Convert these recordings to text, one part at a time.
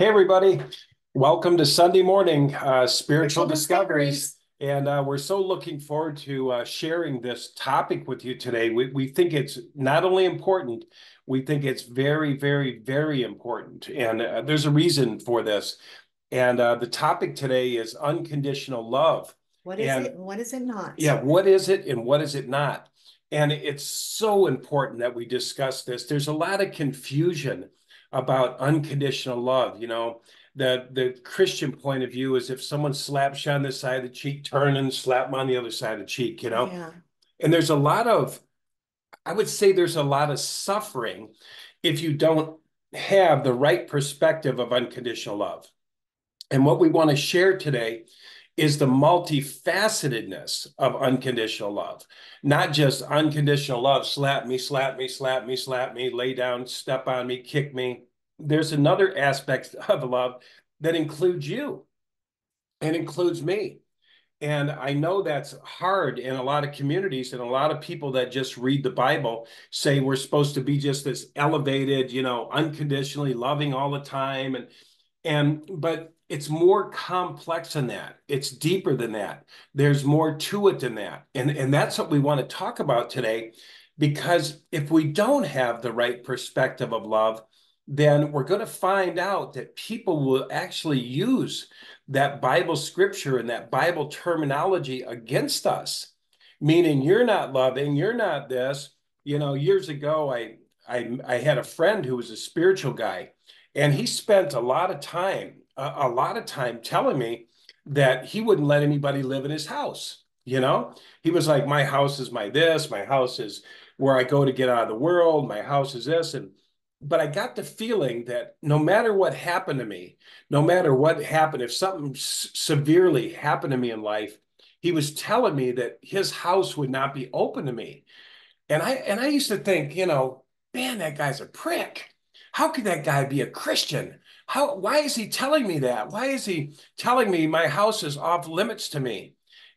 Hey, everybody. Welcome to Sunday morning uh, Spiritual Discoveries. And uh, we're so looking forward to uh, sharing this topic with you today. We, we think it's not only important, we think it's very, very, very important. And uh, there's a reason for this. And uh, the topic today is unconditional love. What is And- it what is it not? Yeah, what is it and what is it not? And it's so important that we discuss this. There's a lot of confusion about unconditional love. You know, the the Christian point of view is if someone slaps you on the side of the cheek, turn and slap them on the other side of the cheek, you know? Yeah, And there's a lot of, I would say there's a lot of suffering if you don't have the right perspective of unconditional love. And what we want to share today is the multifacetedness of unconditional love, not just unconditional love, slap me, slap me, slap me, slap me, lay down, step on me, kick me. There's another aspect of love that includes you and includes me. And I know that's hard in a lot of communities, and a lot of people that just read the Bible say we're supposed to be just this elevated, you know, unconditionally loving all the time. And and but it's more complex than that. It's deeper than that. There's more to it than that. And and that's what we want to talk about today. Because if we don't have the right perspective of love, then we're going to find out that people will actually use that Bible scripture and that Bible terminology against us, meaning you're not loving, you're not this. You know, years ago, I I, I had a friend who was a spiritual guy, and he spent a lot of time, a, a lot of time telling me that he wouldn't let anybody live in his house. You know, he was like, my house is my this, my house is where I go to get out of the world, my house is this, and but I got the feeling that no matter what happened to me, no matter what happened, if something severely happened to me in life, he was telling me that his house would not be open to me. And I and I used to think, you know, man, that guy's a prick. How could that guy be a Christian? How why is he telling me that? Why is he telling me my house is off limits to me?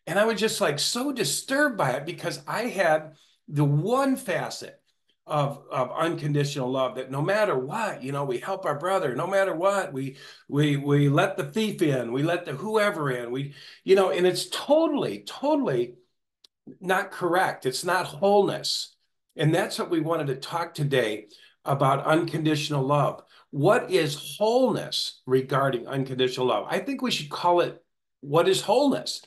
And I was just like so disturbed by it because I had the one facet of of unconditional love that no matter what you know we help our brother no matter what we we we let the thief in we let the whoever in we you know and it's totally totally not correct it's not wholeness and that's what we wanted to talk today about unconditional love what is wholeness regarding unconditional love i think we should call it what is wholeness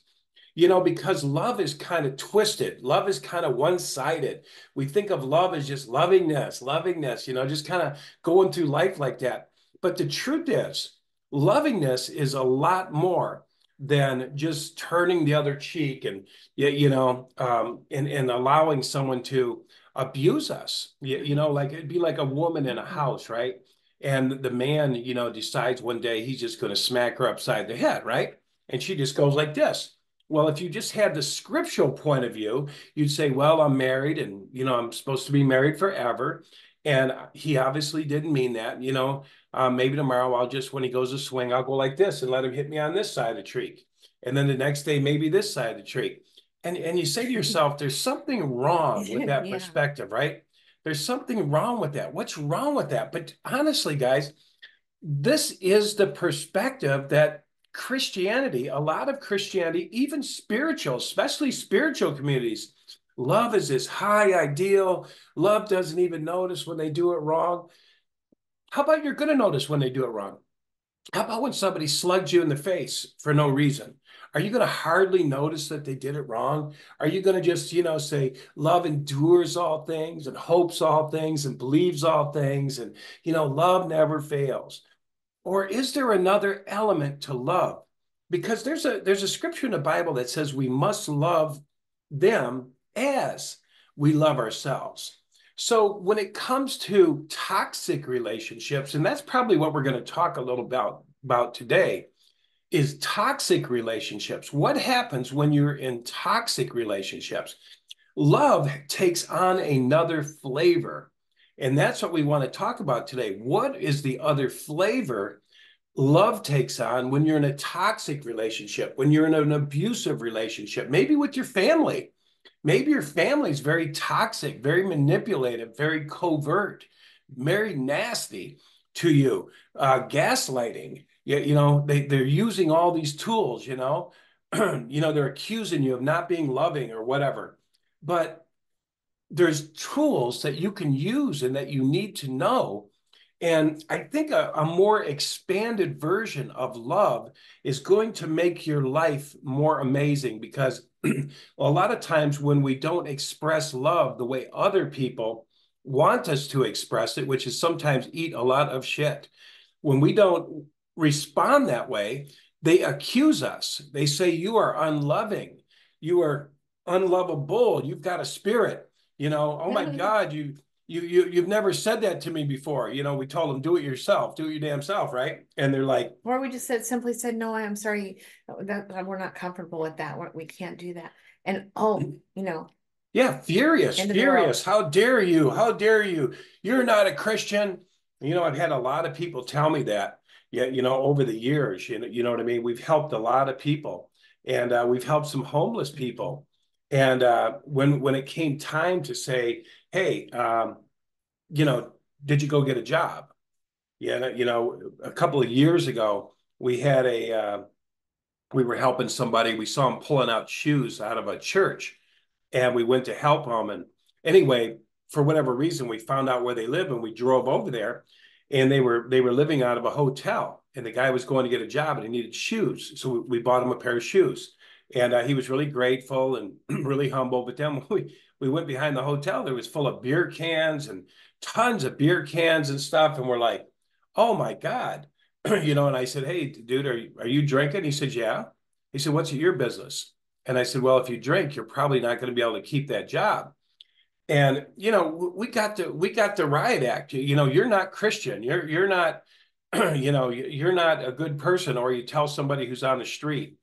you know, because love is kind of twisted. Love is kind of one sided. We think of love as just lovingness, lovingness, you know, just kind of going through life like that. But the truth is, lovingness is a lot more than just turning the other cheek and, you know, um, and, and allowing someone to abuse us. You, you know, like it'd be like a woman in a house, right? And the man, you know, decides one day he's just going to smack her upside the head, right? And she just goes like this well, if you just had the scriptural point of view, you'd say, well, I'm married and, you know, I'm supposed to be married forever. And he obviously didn't mean that. You know, um, maybe tomorrow I'll just, when he goes to swing, I'll go like this and let him hit me on this side of the tree. And then the next day, maybe this side of the tree. And, and you say to yourself, there's something wrong with that Yeah. perspective, right? There's something wrong with that. What's wrong with that? But honestly, guys, this is the perspective that Christianity, a lot of Christianity, even spiritual, especially spiritual communities, love is this high ideal. Love doesn't even notice when they do it wrong. How about you're going to notice when they do it wrong? How about when somebody slugs you in the face for no reason? Are you going to hardly notice that they did it wrong? Are you going to just, you know, say love endures all things and hopes all things and believes all things and, you know, love never fails? Or is there another element to love? Because there's a there's a scripture in the Bible that says we must love them as we love ourselves. So when it comes to toxic relationships, and that's probably what we're going to talk a little about about today, is toxic relationships. What happens when you're in toxic relationships? Love takes on another flavor. And that's what we want to talk about today. What is the other flavor love takes on when you're in a toxic relationship, when you're in an abusive relationship, maybe with your family? Maybe your family is very toxic, very manipulative, very covert, very nasty to you, uh, gaslighting. You, you know, they, they're using all these tools, you know, you know, they're accusing you of not being loving or whatever. But there's tools that you can use and that you need to know. And I think a, a more expanded version of love is going to make your life more amazing because a lot of times when we don't express love the way other people want us to express it, which is sometimes eat a lot of shit, when we don't respond that way, they accuse us. They say, You are unloving. You are unlovable. You've got a spirit. You know, oh my God, you you you you've never said that to me before. You know, we told them, do it yourself, do it your damn self, right? And they're like, or we just said simply said, no, I'm sorry, that, we're not comfortable with that. we can't do that. And oh, you know, yeah, furious, furious. How dare you? How dare you? You're not a Christian. You know, I've had a lot of people tell me that. Yeah, you know, over the years, you know, you know what I mean. We've helped a lot of people, and uh, we've helped some homeless people and uh, when when it came time to say, hey, um, you know, did you go get a job? Yeah, you know, a couple of years ago, we had a uh, we were helping somebody. We saw him pulling out shoes out of a church, and we went to help him. And anyway, for whatever reason, we found out where they live, and we drove over there. And they were they were living out of a hotel, and the guy was going to get a job, and he needed shoes, so we, we bought him a pair of shoes and uh, he was really grateful and really humble. But then we we went behind the hotel, there was full of beer cans and tons of beer cans and stuff, and we're like, "Oh my god," you know. And I said, "Hey, dude, are you, are you drinking?" He said, "Yeah." He said, "What's your business?" And I said, "Well, if you drink, you're probably not going to be able to keep that job." And you know, we got the we got the riot act. You know, you're not Christian. You're you're not, you know, you're not a good person. Or you tell somebody who's on the street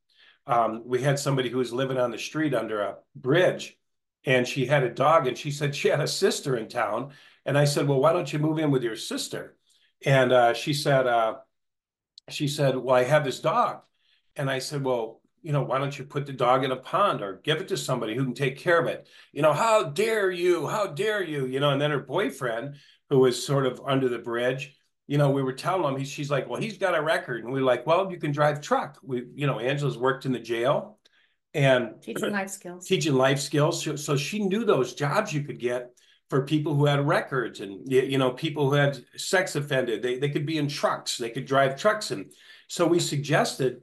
um, we had somebody who was living on the street under a bridge and she had a dog and she said she had a sister in town and i said well why don't you move in with your sister and uh, she said uh, she said well i have this dog and i said well you know why don't you put the dog in a pond or give it to somebody who can take care of it you know how dare you how dare you you know and then her boyfriend who was sort of under the bridge you know, we were telling him, he, she's like, well, he's got a record. And we are like, well, you can drive truck. We, you know, Angela's worked in the jail and teaching life skills, teaching life skills. So, so she knew those jobs you could get for people who had records and, you know, people who had sex offended, they, they could be in trucks, they could drive trucks. And so we suggested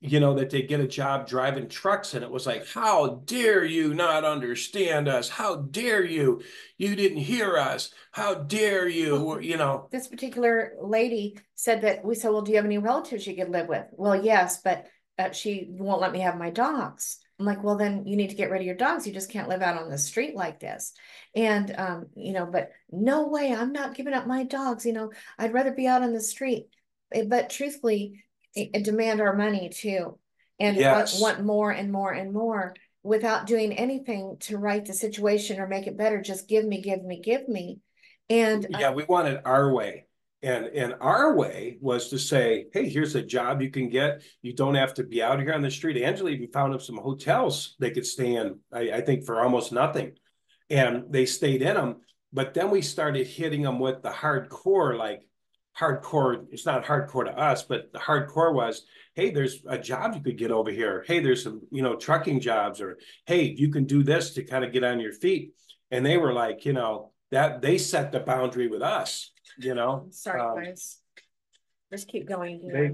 you know, that they get a job driving trucks. And it was like, how dare you not understand us? How dare you? You didn't hear us. How dare you? You know, this particular lady said that we said, well, do you have any relatives you could live with? Well, yes, but uh, she won't let me have my dogs. I'm like, well, then you need to get rid of your dogs. You just can't live out on the street like this. And, um, you know, but no way, I'm not giving up my dogs. You know, I'd rather be out on the street. Eh, but truthfully, Eh, eh, demand our money too and yes. want, want more and more and more without doing anything to right the situation or make it better. Just give me give me give me. And uh, yeah we wanted our way. And and our way was to say hey here's a job you can get. You don't have to be out here on the street. Angela even found them some hotels they could stay in I, I think for almost nothing. And they stayed in them but then we started hitting them with the hardcore like hardcore it's not hardcore to us but the hardcore was hey there's a job you could get over here. Hey there's some you know trucking jobs or hey you can do this to kind of get on your feet. And they were like you know that they set the boundary with us you know? Sorry um, guys. Just keep going they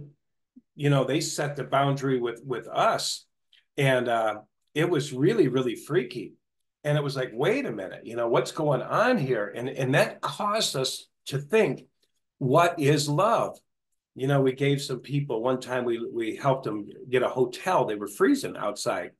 you know they set the boundary with with us. And uh it was really really freaky. And it was like wait a minute you know what's going on here? And and that caused us to think what is love? You know, we gave some people one time we we helped them get a hotel. They were freezing outside,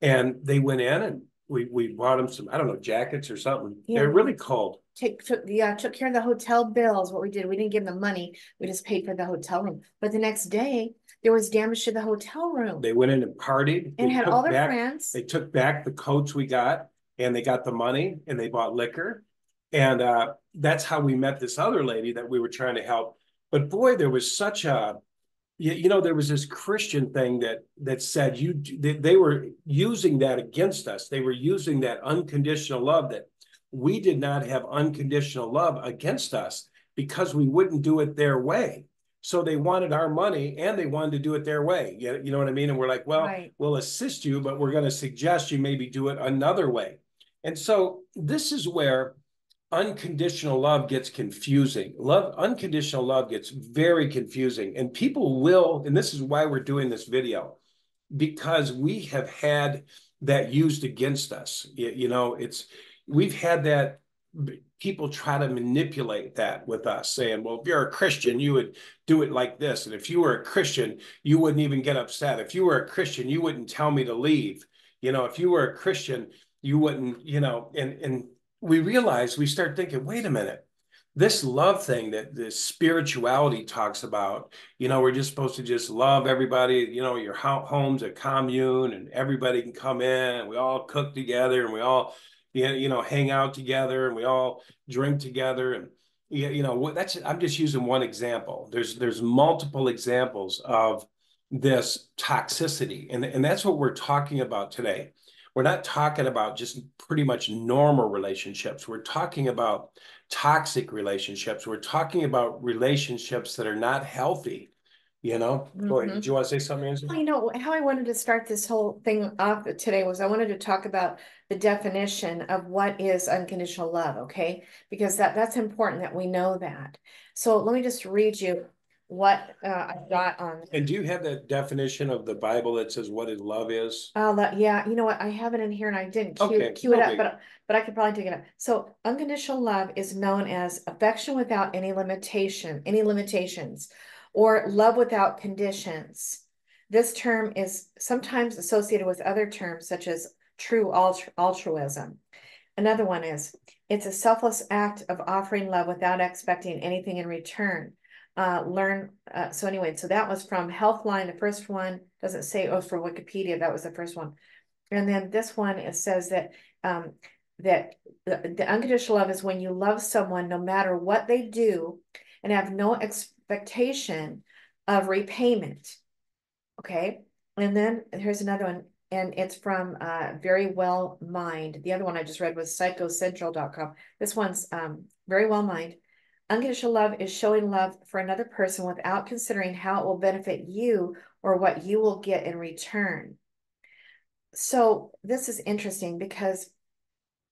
and they went in and we we bought them some I don't know jackets or something. Yeah. They're really cold. Take took yeah took care of the hotel bills. What we did, we didn't give them money. We just paid for the hotel room. But the next day there was damage to the hotel room. They went in and partied and they had all their back, friends. They took back the coats we got and they got the money and they bought liquor and uh, that's how we met this other lady that we were trying to help. But boy, there was such a, you, you know, there was this Christian thing that that said you they, they were using that against us. They were using that unconditional love that we did not have unconditional love against us. because we wouldn't do it their way. So they wanted our money and they wanted to do it their way. You, you know what I mean? And we're like, well, Right. we'll assist you, but we're going to suggest you maybe do it another way. And so this is where unconditional love gets confusing. Love, unconditional love gets very confusing. And people will, and this is why we're doing this video, because we have had that used against us. You, know, it's, we've had that people try to manipulate that with us saying well if you're a christian you would do it like this and if you were a christian you wouldn't even get upset if you were a christian you wouldn't tell me to leave you know if you were a christian you wouldn't you know and and we realize we start thinking wait a minute. This love thing that the spirituality talks about you know we're just supposed to just love everybody you know your home's a commune and everybody can come in and we all cook together and we all you know hang out together and we all drink together and you know that's i'm just using one example. There's there's multiple examples of this toxicity and and that's what we're talking about today we're not talking about just pretty much normal relationships. We're talking about toxic relationships. We're talking about relationships that are not healthy you know? Mm-hmm. did you want to say something Angie? well, you know how i wanted to start this whole thing off today was i wanted to talk about the definition of what is unconditional love okay? Because that that's important that we know that. So let me just read you what uh, i got on and do you have that definition of the bible that says what is love is uh, yeah you know what i have it in here and i didn't cue, okay. cue it up but but i could probably take it up so unconditional love is known as affection without any limitation any limitations or love without conditions. This term is sometimes associated with other terms such as true altruism. Another one is it's a selfless act of offering love without expecting anything in return. Uh, learn. Uh, so anyway, so that was from Healthline. The first one doesn't say oh for Wikipedia. That was the first one, and then this one it says that um, that the, the unconditional love is when you love someone no matter what they do, and have no expectation of repayment. Okay. And then here's another one, and it's from uh, Very Well Mind. The other one I just read was psychocentral.com. This one's um, Very Well Mind. Unconditional love is showing love for another person without considering how it will benefit you or what you will get in return. So this is interesting because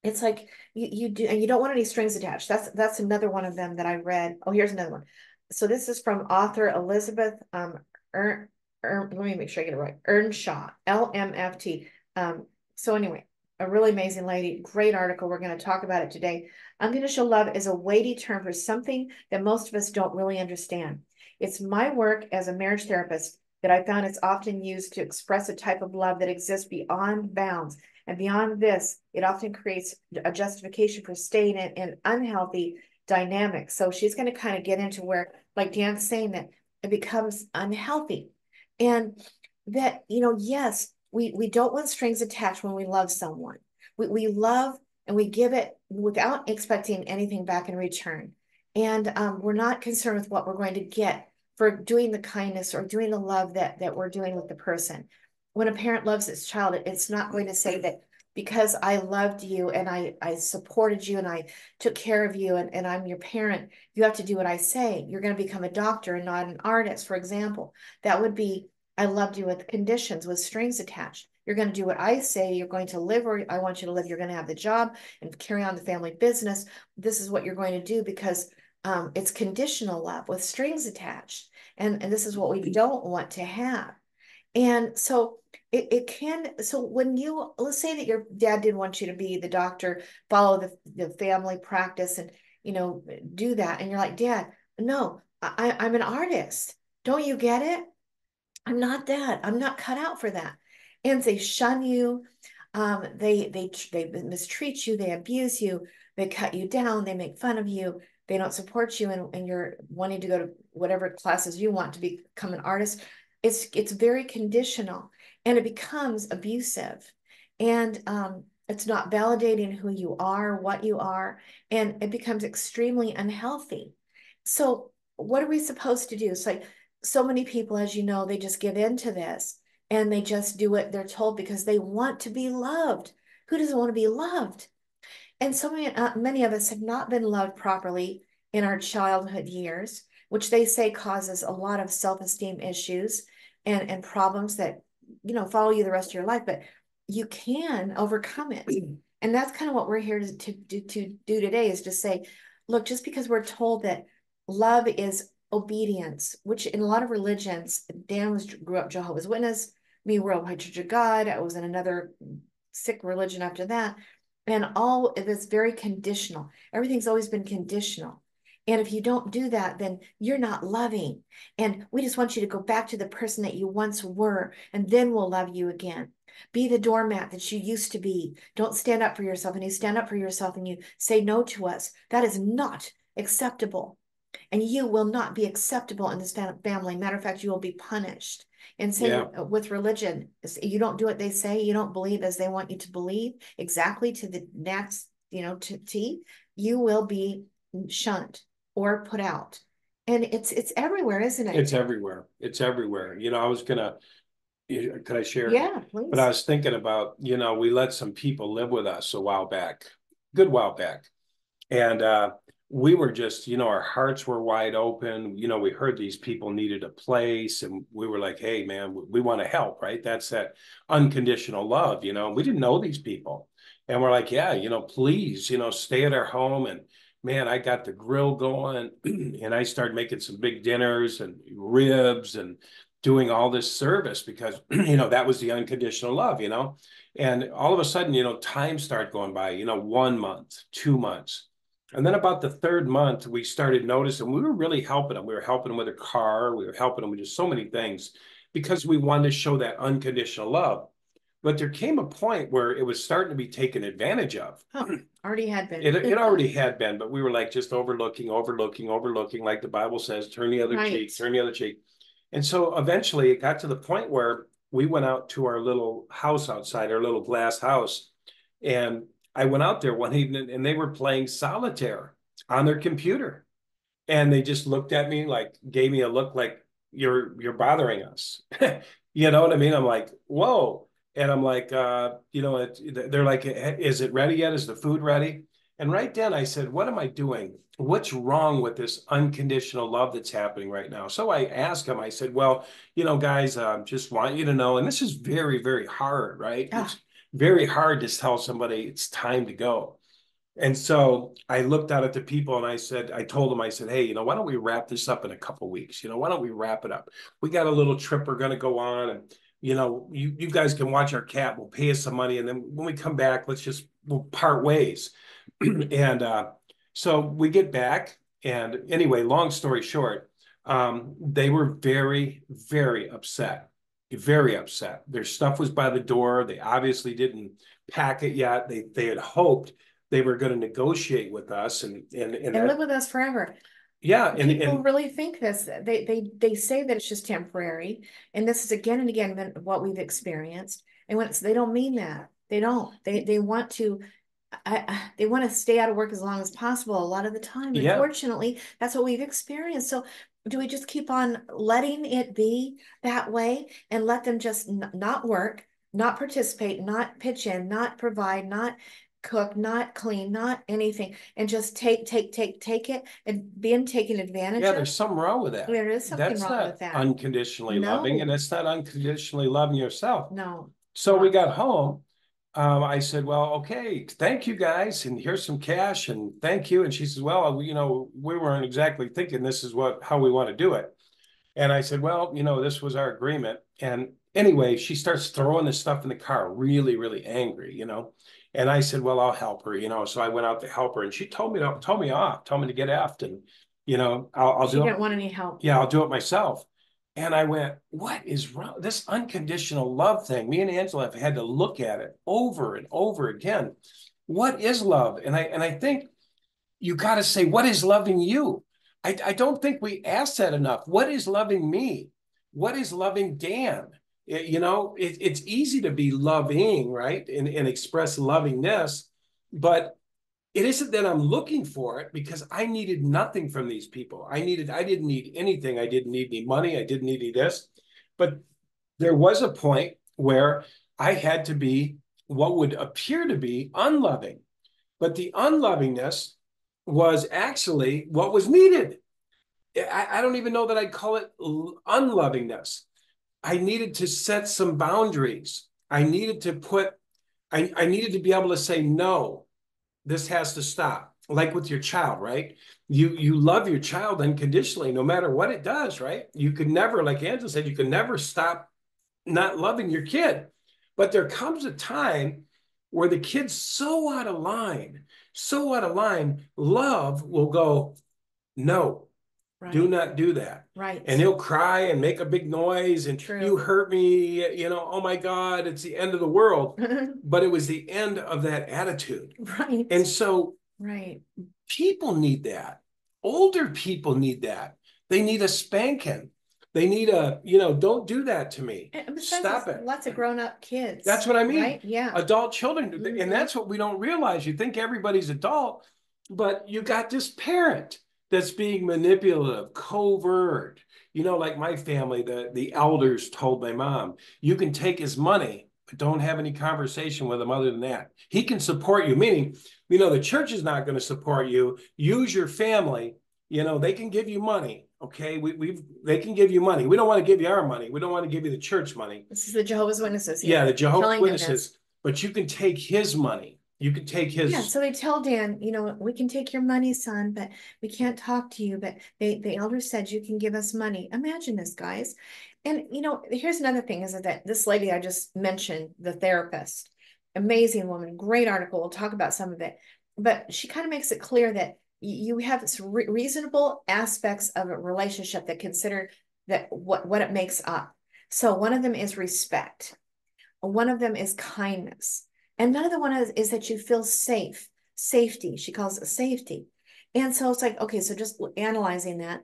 it's like you, you do and you don't want any strings attached. That's that's another one of them that I read. Oh, here's another one so this is from author Elizabeth um, Ern, Ern, let me make sure I get it right. Earnshaw, LMFT. Um, so anyway, a really amazing lady, great article. We're going to talk about it today. Unconditional love is a weighty term for something that most of us don't really understand. It's my work as a marriage therapist that I found it's often used to express a type of love that exists beyond bounds. And beyond this, it often creates a justification for staying in an unhealthy dynamic. So she's going to kind of get into where like Dan's saying that it becomes unhealthy. And that, you know, yes, we, we don't want strings attached when we love someone. We, we love and we give it without expecting anything back in return. And um, we're not concerned with what we're going to get for doing the kindness or doing the love that, that we're doing with the person. When a parent loves its child, it's not going to say that because I loved you and I, I supported you and I took care of you and, and I'm your parent, you have to do what I say. You're going to become a doctor and not an artist, for example. That would be, I loved you with conditions, with strings attached. You're going to do what I say. You're going to live where I want you to live. You're going to have the job and carry on the family business. This is what you're going to do because um, it's conditional love with strings attached. And, and this is what we don't want to have. And so it, it can, so when you, let's say that your dad didn't want you to be the doctor, follow the, the family practice and, you know, do that. And you're like, dad, no, I, I'm an artist. Don't you get it? I'm not that. I'm not cut out for that. And they shun you. Um, they, they, they mistreat you. They abuse you. They cut you down. They make fun of you. They don't support you and, and you're wanting to go to whatever classes you want to become an artist it's it's very conditional and it becomes abusive and um, it's not validating who you are what you are and it becomes extremely unhealthy so what are we supposed to do it's like so many people as you know they just give in to this and they just do what they're told because they want to be loved. Who doesn't want to be loved? And so many, uh, many of us have not been loved properly in our childhood years, which they say causes a lot of self-esteem issues and, and problems that, you know, follow you the rest of your life, but you can overcome it. And that's kind of what we're here to, to, to, to do today is to say, look, just because we're told that love is obedience, which in a lot of religions, Dan was grew up Jehovah's Witness, me Worldwide Church of God. I was in another sick religion after that. And all of it's very conditional. Everything's always been conditional. And if you don't do that, then you're not loving. And we just want you to go back to the person that you once were, and then we'll love you again. Be the doormat that you used to be. Don't stand up for yourself. And you stand up for yourself and you say no to us. That is not acceptable. And you will not be acceptable in this family. Matter of fact, you will be punished. And so yeah. with religion, you don't do what they say, you don't believe as they want you to believe exactly to the next, you know, to T, you will be shunned or put out. And it's it's everywhere, isn't it? It's everywhere. It's everywhere. You know, I was gonna could I share? Yeah, please. But I was thinking about, you know, we let some people live with us a while back, good while back. And uh we were just, you know, our hearts were wide open. You know, we heard these people needed a place and we were like, hey, man, we, want to help, right? That's that unconditional love, you know. We didn't know these people. And we're like, yeah, you know, please, you know, stay at our home. And man, I got the grill going and I started making some big dinners and ribs and doing all this service because, you know, that was the unconditional love, you know. And all of a sudden, you know, time started going by, you know, one month, two months and then about the third month, we started noticing we were really helping them. We were helping them with a car. We were helping them with just so many things because we wanted to show that unconditional love. But there came a point where it was starting to be taken advantage of. Huh, already had been. It, it already had been, but we were like just overlooking, overlooking, overlooking, like the Bible says, turn the other right. cheek, turn the other cheek. And so eventually it got to the point where we went out to our little house outside, our little glass house, and I went out there one evening and they were playing solitaire on their computer. And they just looked at me like gave me a look like you're you're bothering us. you know what I mean? I'm like, whoa. And I'm like, uh, you know, it, they're like, is it ready yet? Is the food ready? And right then I said, what am I doing? What's wrong with this unconditional love that's happening right now? So I asked him, I said, well, you know, guys, I uh, just want you to know, and this is very, very hard, right? Yeah. It's, very hard to tell somebody it's time to go. And so I looked out at the people and I said, I told them, I said, hey, you know, why don't we wrap this up in a couple weeks? You know, why don't we wrap it up? We got a little trip we're going to go on and, you know, you, you guys can watch our cat. We'll pay us some money. And then when we come back, let's just, we'll part ways. and uh, so we get back. And anyway, long story short, um, they were very, very upset very upset. Their stuff was by the door. They obviously didn't pack it yet. They they had hoped they were going to negotiate with us and and and, and live with us forever. Yeah, and people and, really think this. They they they say that it's just temporary, and this is again and again what we've experienced. And when they don't mean that. They don't. They they want to. I, they want to stay out of work as long as possible a lot of the time. Yeah. Unfortunately, that's what we've experienced. So do we just keep on letting it be that way and let them just n- not work, not participate, not pitch in, not provide, not cook, not clean, not anything, and just take, take, take, take it and being taken advantage Yeah, of? there's something wrong with that. There is something That's wrong not with that. unconditionally loving, and it's not unconditionally loving yourself. No, So we got home um, I said, well, okay, thank you guys, and here's some cash, and thank you. And she says, well, you know, we weren't exactly thinking this is what how we want to do it. And I said, well, you know, this was our agreement. And anyway, she starts throwing this stuff in the car, really, really angry, you know. And I said, well, I'll help her, you know. So I went out to help her, and she told me to told me off, told me to get effed, and you know, I'll, I'll she do didn't it. want any help. Yeah, I'll do it myself. And I went, what is wrong? This unconditional love thing. Me and Angela have had to look at it over and over again. What is love? And I and I think you got to say, what is loving you? I, I don't think we ask that enough. What is loving me? What is loving Dan? It, you know, it, it's easy to be loving, right? And, and express lovingness, but it isn't that I'm looking for it because I needed nothing from these people. I needed, I didn't need anything. I didn't need any money. I didn't need any this. But there was a point where I had to be what would appear to be unloving. But the unlovingness was actually what was needed. I, I don't even know that I'd call it unlovingness. I needed to set some boundaries. I needed to put, I, I needed to be able to say, no, this has to stop. Like with your child, right? You you love your child unconditionally, no matter what it does, right? You could never, like Angela said, you can never stop not loving your kid. But there comes a time where the kid's so out of line, so out of line, love will go, no, Right. Do not do that. Right. And he'll cry and make a big noise and True. you hurt me, you know, oh my God, it's the end of the world. but it was the end of that attitude. Right. And so right. people need that. Older people need that. They need a spanking. They need a, you know, don't do that to me. Stop it. Lots of grown up kids. That's what I mean. Right? Yeah. Adult children. Mm-hmm. And that's what we don't realize. You think everybody's adult, but you got this parent that's being manipulative, covert. You know, like my family, the, the elders told my mom, you can take his money, but don't have any conversation with him other than that. He can support you, meaning, you know, the church is not going to support you. Use your family. You know, they can give you money. Okay, we, we've they can give you money. We don't want to give you our money. We don't want to give you the church money. This is the Jehovah's Witnesses. Yeah, the Jehovah's Witnesses. But you can take his money you could take his. Yeah, so they tell Dan, you know, we can take your money, son, but we can't talk to you. But they, the elder said you can give us money. Imagine this, guys. And you know, here's another thing: is that this lady I just mentioned, the therapist, amazing woman, great article. We'll talk about some of it, but she kind of makes it clear that you have re reasonable aspects of a relationship that consider that what what it makes up. So one of them is respect. One of them is kindness and the one is, is that you feel safe, safety. She calls it safety. And so it's like, okay, so just analyzing that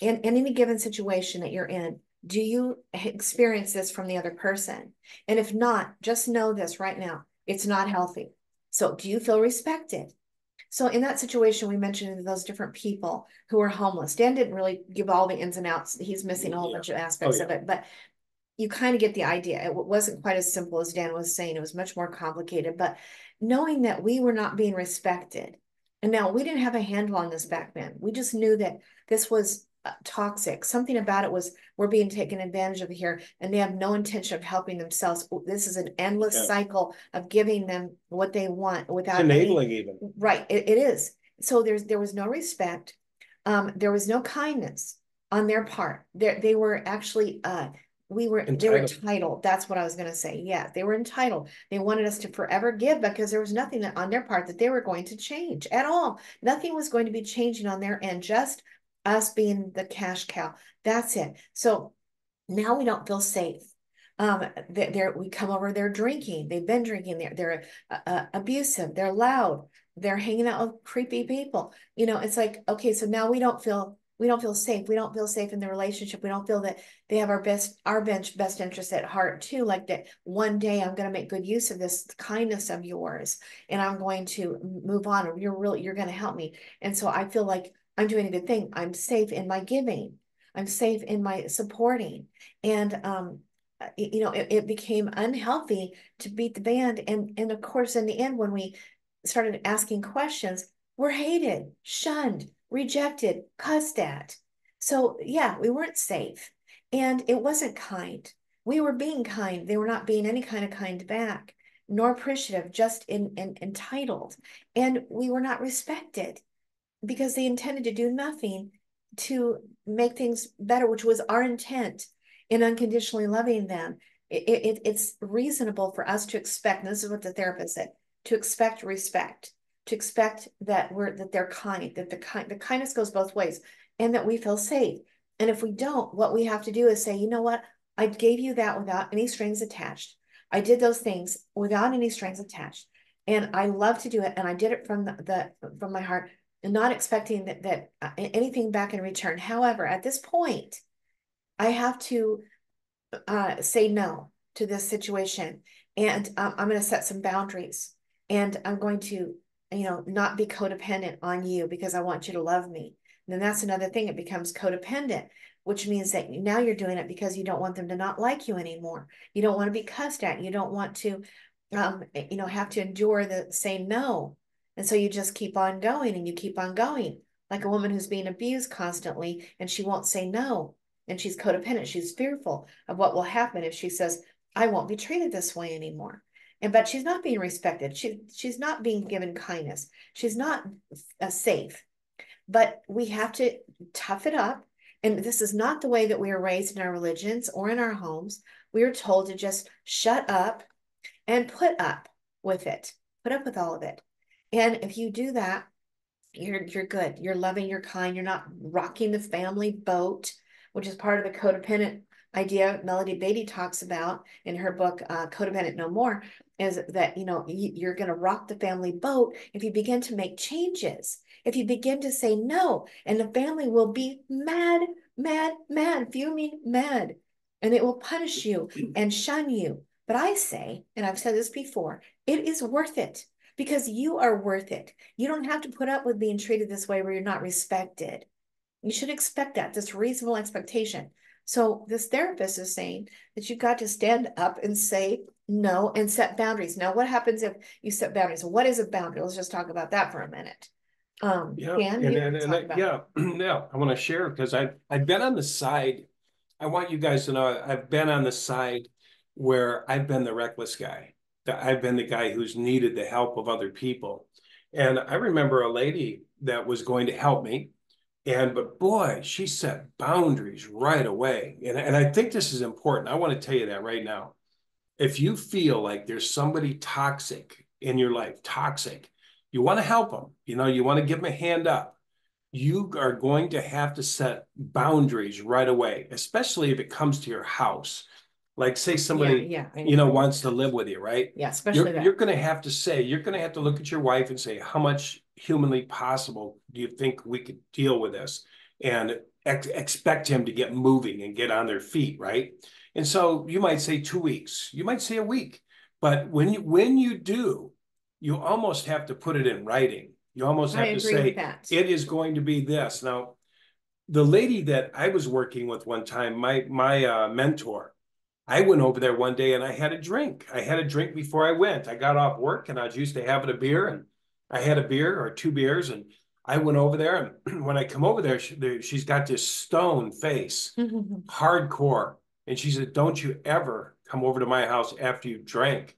in, in any given situation that you're in, do you experience this from the other person? And if not, just know this right now, it's not healthy. So do you feel respected? So in that situation, we mentioned those different people who are homeless. Dan didn't really give all the ins and outs. He's missing a whole yeah. bunch of oh, aspects oh, yeah. of it, but you kind of get the idea. It wasn't quite as simple as Dan was saying. It was much more complicated, but knowing that we were not being respected. And now we didn't have a handle on this back then. We just knew that this was uh, toxic. Something about it was we're being taken advantage of here and they have no intention of helping themselves. This is an endless yeah. cycle of giving them what they want without enabling any, even. Right. It, it is. So there's there was no respect. Um, there was no kindness on their part. There they were actually uh we were entitled. they were entitled. that's what i was going to say yeah they were entitled. They wanted us to forever give because there was nothing on their part that they were going to change at all. Nothing was going to be changing on their end just us being the cash cow. That's it. So now we don't feel safe. Um they're, they're we come over they're drinking they've been drinking they're they're uh, uh, abusive they're loud they're hanging out with creepy people. You know it's like okay so now we don't feel we don't feel safe. We don't feel safe in the relationship. We don't feel that they have our best, our bench best interest at heart too. Like that one day I'm going to make good use of this kindness of yours and I'm going to move on. You're really, you're going to help me. And so I feel like I'm doing a good thing. I'm safe in my giving. I'm safe in my supporting. And, um, you know, it, it became unhealthy to beat the band. And, and of course, in the end, when we started asking questions, we're hated, shunned, rejected, cussed at. So, yeah, we weren't safe and it wasn't kind. We were being kind. They were not being any kind of kind back, nor appreciative, just in, in, entitled. And we were not respected because they intended to do nothing to make things better, which was our intent in unconditionally loving them. It, it, it's reasonable for us to expect, this is what the therapist said, to expect respect to expect that we're that they're kind, that the kind the kindness goes both ways, and that we feel safe. And if we don't, what we have to do is say, you know what, I gave you that without any strings attached. I did those things without any strings attached, and I love to do it, and I did it from the, the from my heart, and not expecting that that uh, anything back in return. However, at this point, I have to uh, say no to this situation, and um, I'm going to set some boundaries, and I'm going to you know, not be codependent on you because I want you to love me. And then that's another thing. It becomes codependent, which means that now you're doing it because you don't want them to not like you anymore. You don't want to be cussed at. You don't want to, um, you know, have to endure the say no. And so you just keep on going and you keep on going. Like a woman who's being abused constantly and she won't say no. And she's codependent. She's fearful of what will happen if she says, I won't be treated this way anymore. And but she's not being respected. She she's not being given kindness. She's not uh, safe. But we have to tough it up. And this is not the way that we are raised in our religions or in our homes. We are told to just shut up and put up with it. Put up with all of it. And if you do that, you're you're good. You're loving, you're kind, you're not rocking the family boat, which is part of the codependent idea Melody Beattie talks about in her book uh, Codependent No More is that you know you're going to rock the family boat if you begin to make changes. If you begin to say no, and the family will be mad, mad, mad, fuming mad, and it will punish you and shun you. But I say, and I've said this before, it is worth it because you are worth it. You don't have to put up with being treated this way where you're not respected. You should expect that, this reasonable expectation. So this therapist is saying that you've got to stand up and say no and set boundaries. Now, what happens if you set boundaries? What is a boundary? Let's just talk about that for a minute. Um, yeah, Dan, and, and, and I, yeah, yeah. I want to share because I've I've been on the side. I want you guys to know I've been on the side where I've been the reckless guy. That I've been the guy who's needed the help of other people. And I remember a lady that was going to help me and but boy, she set boundaries right away. And, and I think this is important. I want to tell you that right now. If you feel like there's somebody toxic in your life, toxic, you want to help them, you know, you want to give them a hand up. You are going to have to set boundaries right away, especially if it comes to your house. Like say somebody, yeah, yeah, you know, wants to live with you, right? Yeah, especially you're, you're going to have to say, you're going to have to look at your wife and say, how much humanly possible do you think we could deal with this and ex- expect him to get moving and get on their feet, right? And so you might say two weeks, you might say a week, but when you when you do, you almost have to put it in writing. You almost have I to say it is going to be this. Now, the lady that I was working with one time, my my uh, mentor, I went over there one day and I had a drink. I had a drink before I went. I got off work and I was used to having a beer and I had a beer or two beers, and I went over there. And when I come over there, she, there she's got this stone face, hardcore. And she said, Don't you ever come over to my house after you drank.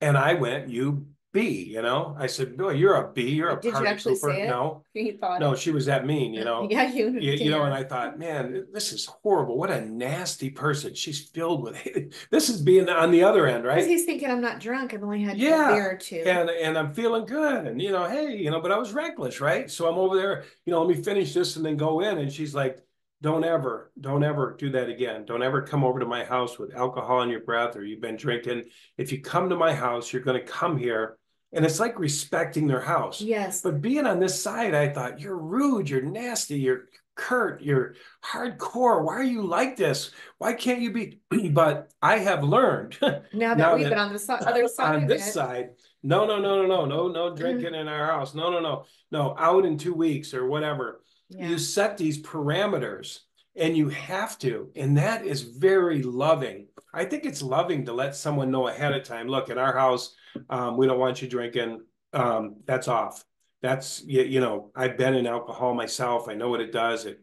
And I went, You B, you know. I said, "No, you're a B. You're a Did you actually pooper." say it? No, You thought. no, she was that mean, you know. Yeah, you. You, you know, and I thought, man, this is horrible. What a nasty person. She's filled with hate. This is being on the other end, right? he's thinking I'm not drunk. I've only had a Yeah, beer or two. And and I'm feeling good, and you know, hey, you know, but I was reckless, right? So I'm over there, you know, let me finish this and then go in. And she's like, don't ever, don't ever do that again. Don't ever come over to my house with alcohol in your breath or you've been drinking. If you come to my house, you're going to come here and it's like respecting their house. Yes. But being on this side, I thought, you're rude, you're nasty, you're curt, you're hardcore. Why are you like this? Why can't you be? but I have learned now that now we've that, been on the other side. On this it. side, no, no, no, no, no, no, no mm-hmm. drinking in our house. No, no, no, no, out in two weeks or whatever. Yeah. You set these parameters and you have to. And that is very loving. I think it's loving to let someone know ahead of time. Look, in our house, um, we don't want you drinking. Um, that's off. That's you, you know, I've been in alcohol myself. I know what it does. It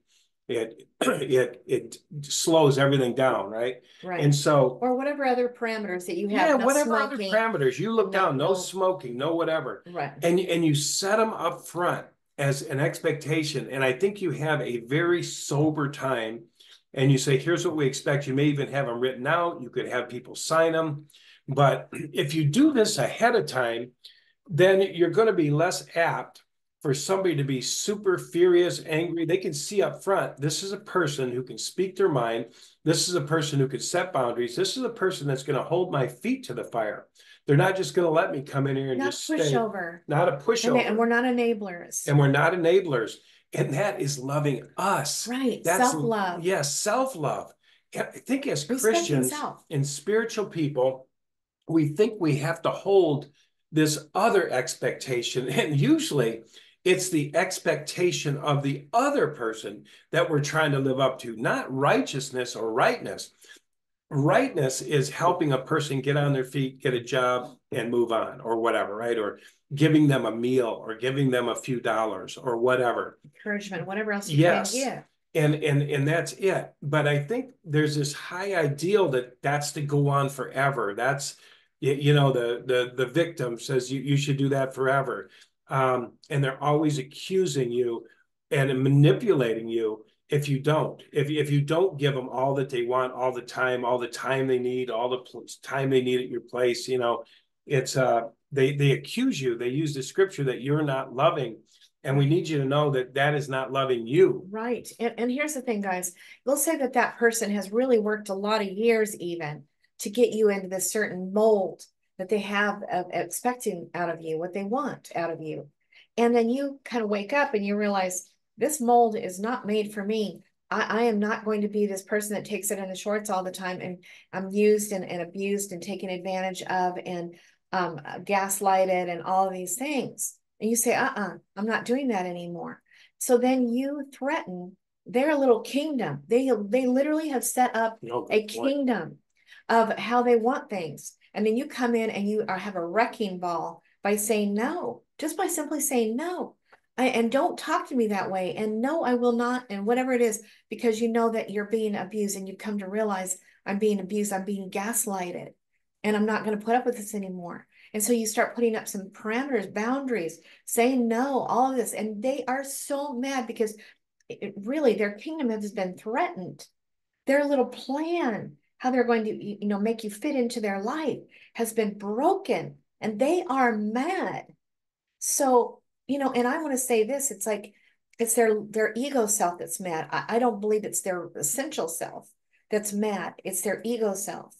it it it slows everything down, right? Right. And so or whatever other parameters that you have. Yeah, no whatever smoking, other parameters you look no, down, no, no smoking, no whatever. Right. And and you set them up front as an expectation. And I think you have a very sober time and you say, here's what we expect. You may even have them written out. You could have people sign them. But if you do this ahead of time, then you're going to be less apt for somebody to be super furious, angry. They can see up front this is a person who can speak their mind. This is a person who can set boundaries. This is a person that's going to hold my feet to the fire. They're not just going to let me come in here and not just pushover. Not a pushover. And, and, we're not enablers. And we're not enablers. And that is loving us. Right. That's self love. Yes, self love. I think as Christians and spiritual people, we think we have to hold this other expectation. And usually it's the expectation of the other person that we're trying to live up to, not righteousness or rightness. Rightness is helping a person get on their feet, get a job, and move on, or whatever, right? Or giving them a meal, or giving them a few dollars, or whatever. Encouragement, whatever else you Yes. can give. And and and that's it. But I think there's this high ideal that that's to go on forever. That's you, you know the the the victim says you you should do that forever, um, and they're always accusing you and manipulating you if you don't if, if you don't give them all that they want all the time all the time they need all the pl- time they need at your place you know it's uh they they accuse you they use the scripture that you're not loving and we need you to know that that is not loving you Right. And, and here's the thing, guys. We'll say that that person has really worked a lot of years even to get you into this certain mold that they have of expecting out of you, what they want out of you. And then you kind of wake up and you realize this mold is not made for me. I, I am not going to be this person that takes it in the shorts all the time and I'm used and, and abused and taken advantage of and um, gaslighted and all of these things. And you say, uh-uh, I'm not doing that anymore. So then you threaten their little kingdom. They they literally have set up know a what- kingdom of how they want things. And then you come in and you are have a wrecking ball by saying no, just by simply saying no. I, and don't talk to me that way. And no, I will not. And whatever it is, because you know that you're being abused and you've come to realize I'm being abused, I'm being gaslighted, and I'm not going to put up with this anymore. And so you start putting up some parameters, boundaries, saying no, all of this. And they are so mad because it, really their kingdom has been threatened. Their little plan, how they're going to, you know, make you fit into their life has been broken and they are mad. So, you know, and I want to say this, it's like it's their their ego self that's mad. I, I don't believe it's their essential self that's mad. It's their ego self.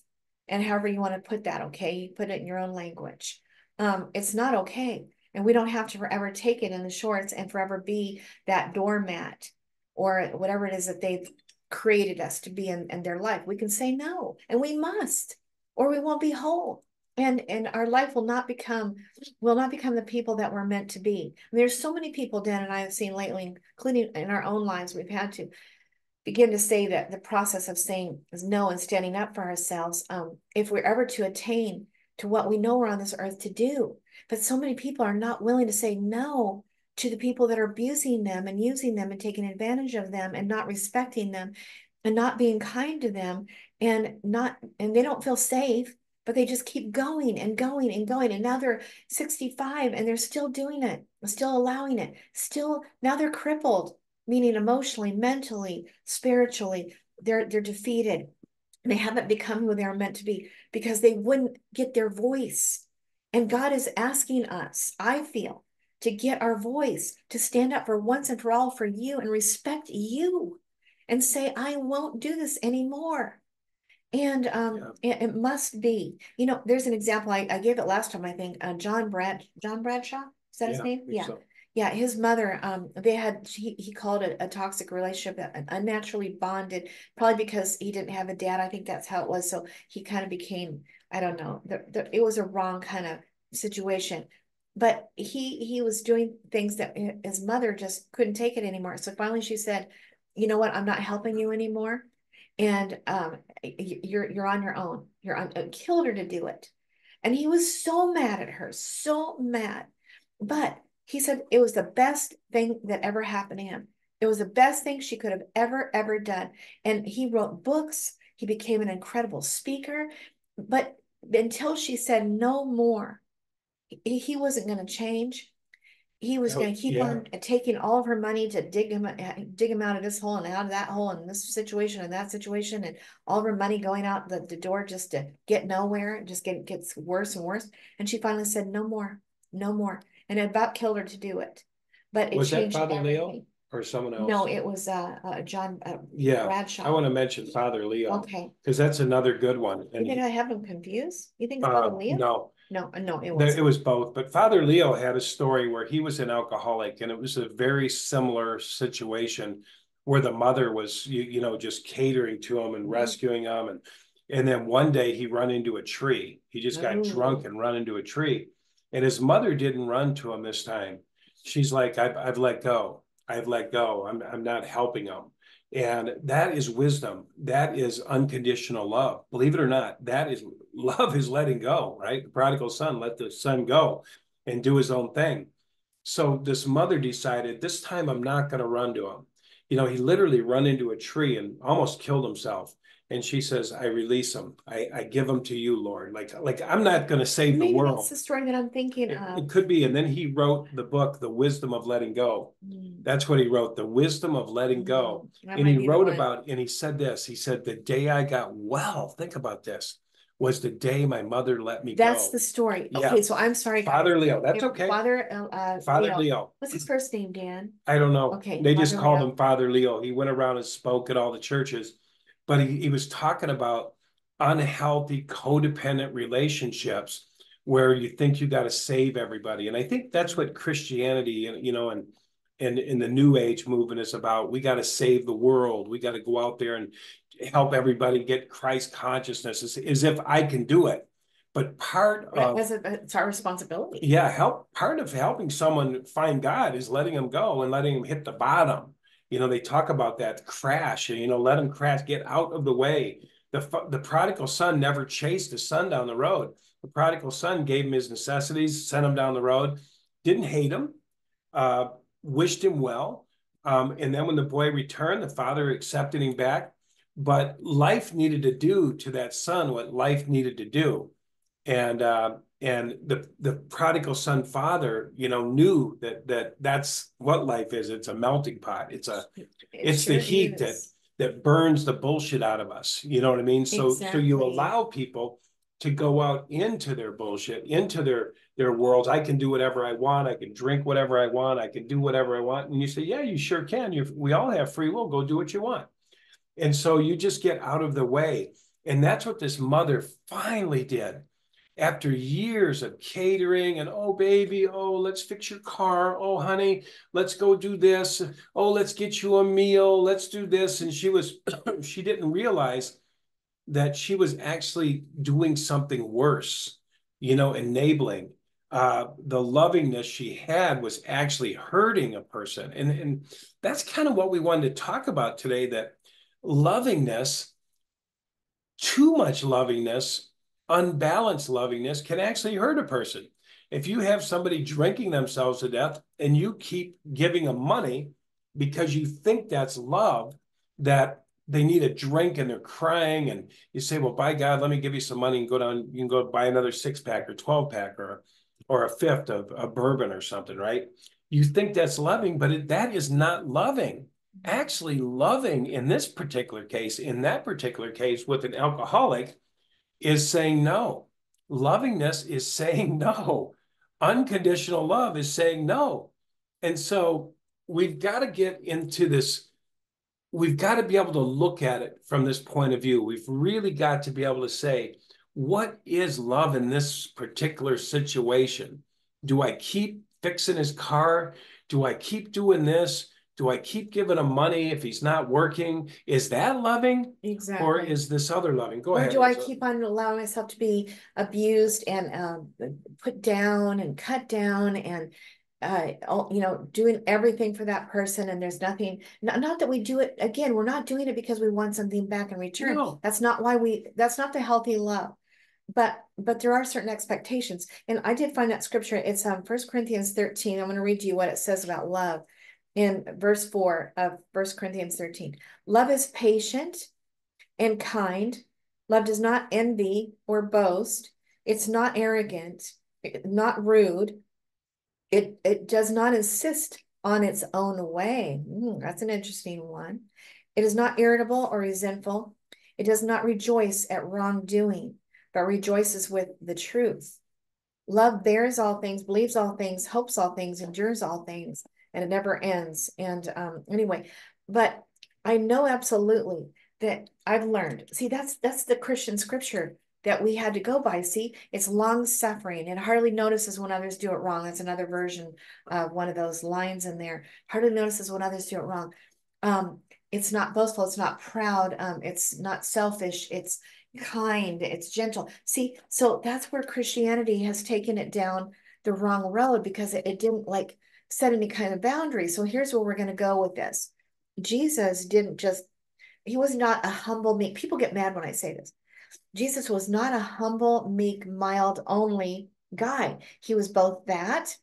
And however you want to put that, okay, you put it in your own language. Um, it's not okay. And we don't have to forever take it in the shorts and forever be that doormat or whatever it is that they've created us to be in, in their life. We can say no, and we must, or we won't be whole. And and our life will not become will not become the people that we're meant to be. And there's so many people Dan and I have seen lately, including in our own lives, we've had to begin to say that the process of saying no and standing up for ourselves um, if we're ever to attain to what we know we're on this earth to do but so many people are not willing to say no to the people that are abusing them and using them and taking advantage of them and not respecting them and not being kind to them and not and they don't feel safe but they just keep going and going and going and now they're 65 and they're still doing it still allowing it still now they're crippled meaning emotionally, mentally, spiritually, they're they're defeated. They haven't become who they are meant to be because they wouldn't get their voice. And God is asking us, I feel, to get our voice, to stand up for once and for all for you and respect you and say, I won't do this anymore. And um, it, it must be, you know, there's an example I, I gave it last time, I think, uh, John Brad, John Bradshaw, is that his name? Yeah. so. Yeah, his mother, um, they had he, he called it a toxic relationship, an unnaturally bonded, probably because he didn't have a dad. I think that's how it was. So he kind of became, I don't know, the, the, it was a wrong kind of situation. But he he was doing things that his mother just couldn't take it anymore. So finally she said, you know what, I'm not helping you anymore. And um you're you're on your own. You're on uh, killed her to do it. And he was so mad at her, so mad. But he said it was the best thing that ever happened to him. It was the best thing she could have ever, ever done. And he wrote books. He became an incredible speaker. But until she said no more, he wasn't going to change. He was Oh, going to keep yeah. on taking all of her money to dig him, dig him out of this hole and out of that hole and this situation and that situation, and all of her money going out the, the door just to get nowhere. It just get, gets worse and worse. And she finally said, "No more, no more," and it about killed her to do it. But it Was that Father Leo? or someone else? No, it was uh, uh John uh, Yeah, Bradshaw. I want to mention Father Leo Okay, because that's another good one. you And think he- I have him confused? You think uh, Father Leo? no, No, uh, no, it was. it was both. But Father Leo had a story where he was an alcoholic, and it was a very similar situation where the mother was, you, you know, just catering to him and Mhm. rescuing him, and and then one day he run into a tree. He just got Ooh. drunk and run into a tree, and his mother didn't run to him this time. She's like, I've I've let go. I've let go. I'm I'm not helping him. And that is wisdom. That is unconditional love. Believe it or not, that is love is letting go, right? The prodigal son let the son go and do his own thing. So this mother decided this time I'm not going to run to him. You know, he literally run into a tree and almost killed himself. And she says, I release him. I, I give him to you, Lord. Like, like I'm not going to save Maybe the world. That's the story that I'm thinking It, of. it could be. And then he wrote the book, The Wisdom of Letting Go. Mm, That's what he wrote, The Wisdom of Letting Go. mm, that And he wrote about, and he said this, he said, the day I got well, think about this, was the day my mother let me That's go. the story. Yeah. Okay, so I'm sorry. guys. Father Leo, that's okay. Father, uh, uh, Father Leo. Leo. What's his first name, Dan? I don't know. Okay, They just Father called Leo. him Father Leo. He went around and spoke at all the churches. But he, he was talking about unhealthy codependent relationships where you think you got to save everybody. And I think that's what Christianity, you know, and and in the new age movement is about we got to save the world. We got to go out there and help everybody get Christ consciousness as, as if I can do it. But part of a, it's our responsibility. yeah, help part of helping someone find God is letting them go and letting them hit the bottom. You know, they talk about that crash, and you know, let them crash, get out of the way. The the prodigal son never chased his son down the road. The prodigal son gave him his necessities, sent him down the road, didn't hate him, uh, wished him well. Um, and then when the boy returned, the father accepted him back. But life needed to do to that son what life needed to do. And uh, and the the prodigal son father you know knew that that that's what life is. It's a melting pot. It's a It it's the heat that- is. that burns the bullshit out of us. You know what i mean? So so you allow people to go out into their bullshit into their their worlds. I can do whatever i want. I can drink whatever i want. I can do whatever i want. And you say yeah you sure can. You we all have free will. Go do what you want and so you just get out of the way. And that's what this mother finally did. After years of catering and oh baby oh let's fix your car. Oh honey let's go do this. Oh let's get you a meal. Let's do this. And she was she didn't realize that she was actually doing something worse you know enabling uh the lovingness she had was actually hurting a person. And and that's kind of what we wanted to talk about today that lovingness too much lovingness unbalanced lovingness can actually hurt a person. If you have somebody drinking themselves to death and you keep giving them money because you think that's love, that they need a drink and they're crying, and you say, Well, by God, let me give you some money and go down, you can go buy another six pack or 12 pack or or a fifth of a bourbon or something, right? You think that's loving, but it, that is not loving. Actually, loving in this particular case, in that particular case with an alcoholic, is saying no. Lovingness is saying no. Unconditional love is saying no. And so we've got to get into this. We've got to be able to look at it from this point of view. We've really got to be able to say, what is love in this particular situation? Do I keep fixing his car? Do I keep doing this? Do I keep giving him money if he's not working? Is that loving? Exactly. Or is this other loving? Go Or ahead. do I Lisa. keep on allowing myself to be abused and um, put down and cut down and uh, you know, doing everything for that person and there's nothing, not, not that we do it, again, we're not doing it because we want something back in return. No. That's not why we, that's not the healthy love. But, but there are certain expectations. And I did find that scripture, it's um First Corinthians thirteen, I'm gonna read to you what it says about love. In verse four of First Corinthians thirteen, love is patient and kind. Love does not envy or boast. It's not arrogant, not rude. It it does not insist on its own way. Hmm, that's an interesting one. It is not irritable or resentful. It does not rejoice at wrongdoing, but rejoices with the truth. Love bears all things, believes all things, hopes all things, endures all things, and it never ends. And um, anyway, but I know absolutely that I've learned. See, that's that's the Christian scripture that we had to go by. See, it's long suffering. It hardly notices when others do it wrong. That's another version of one of those lines in there. Hardly notices when others do it wrong. Um, it's not boastful. It's not proud. Um, it's not selfish. It's kind. It's gentle. See, so that's where Christianity has taken it down the wrong road because it, it didn't like set any kind of boundary. So here's where we're going to go with this. Jesus didn't just, he was not a humble, meek. People get mad when I say this. Jesus was not a humble, meek, mild only guy. He was both that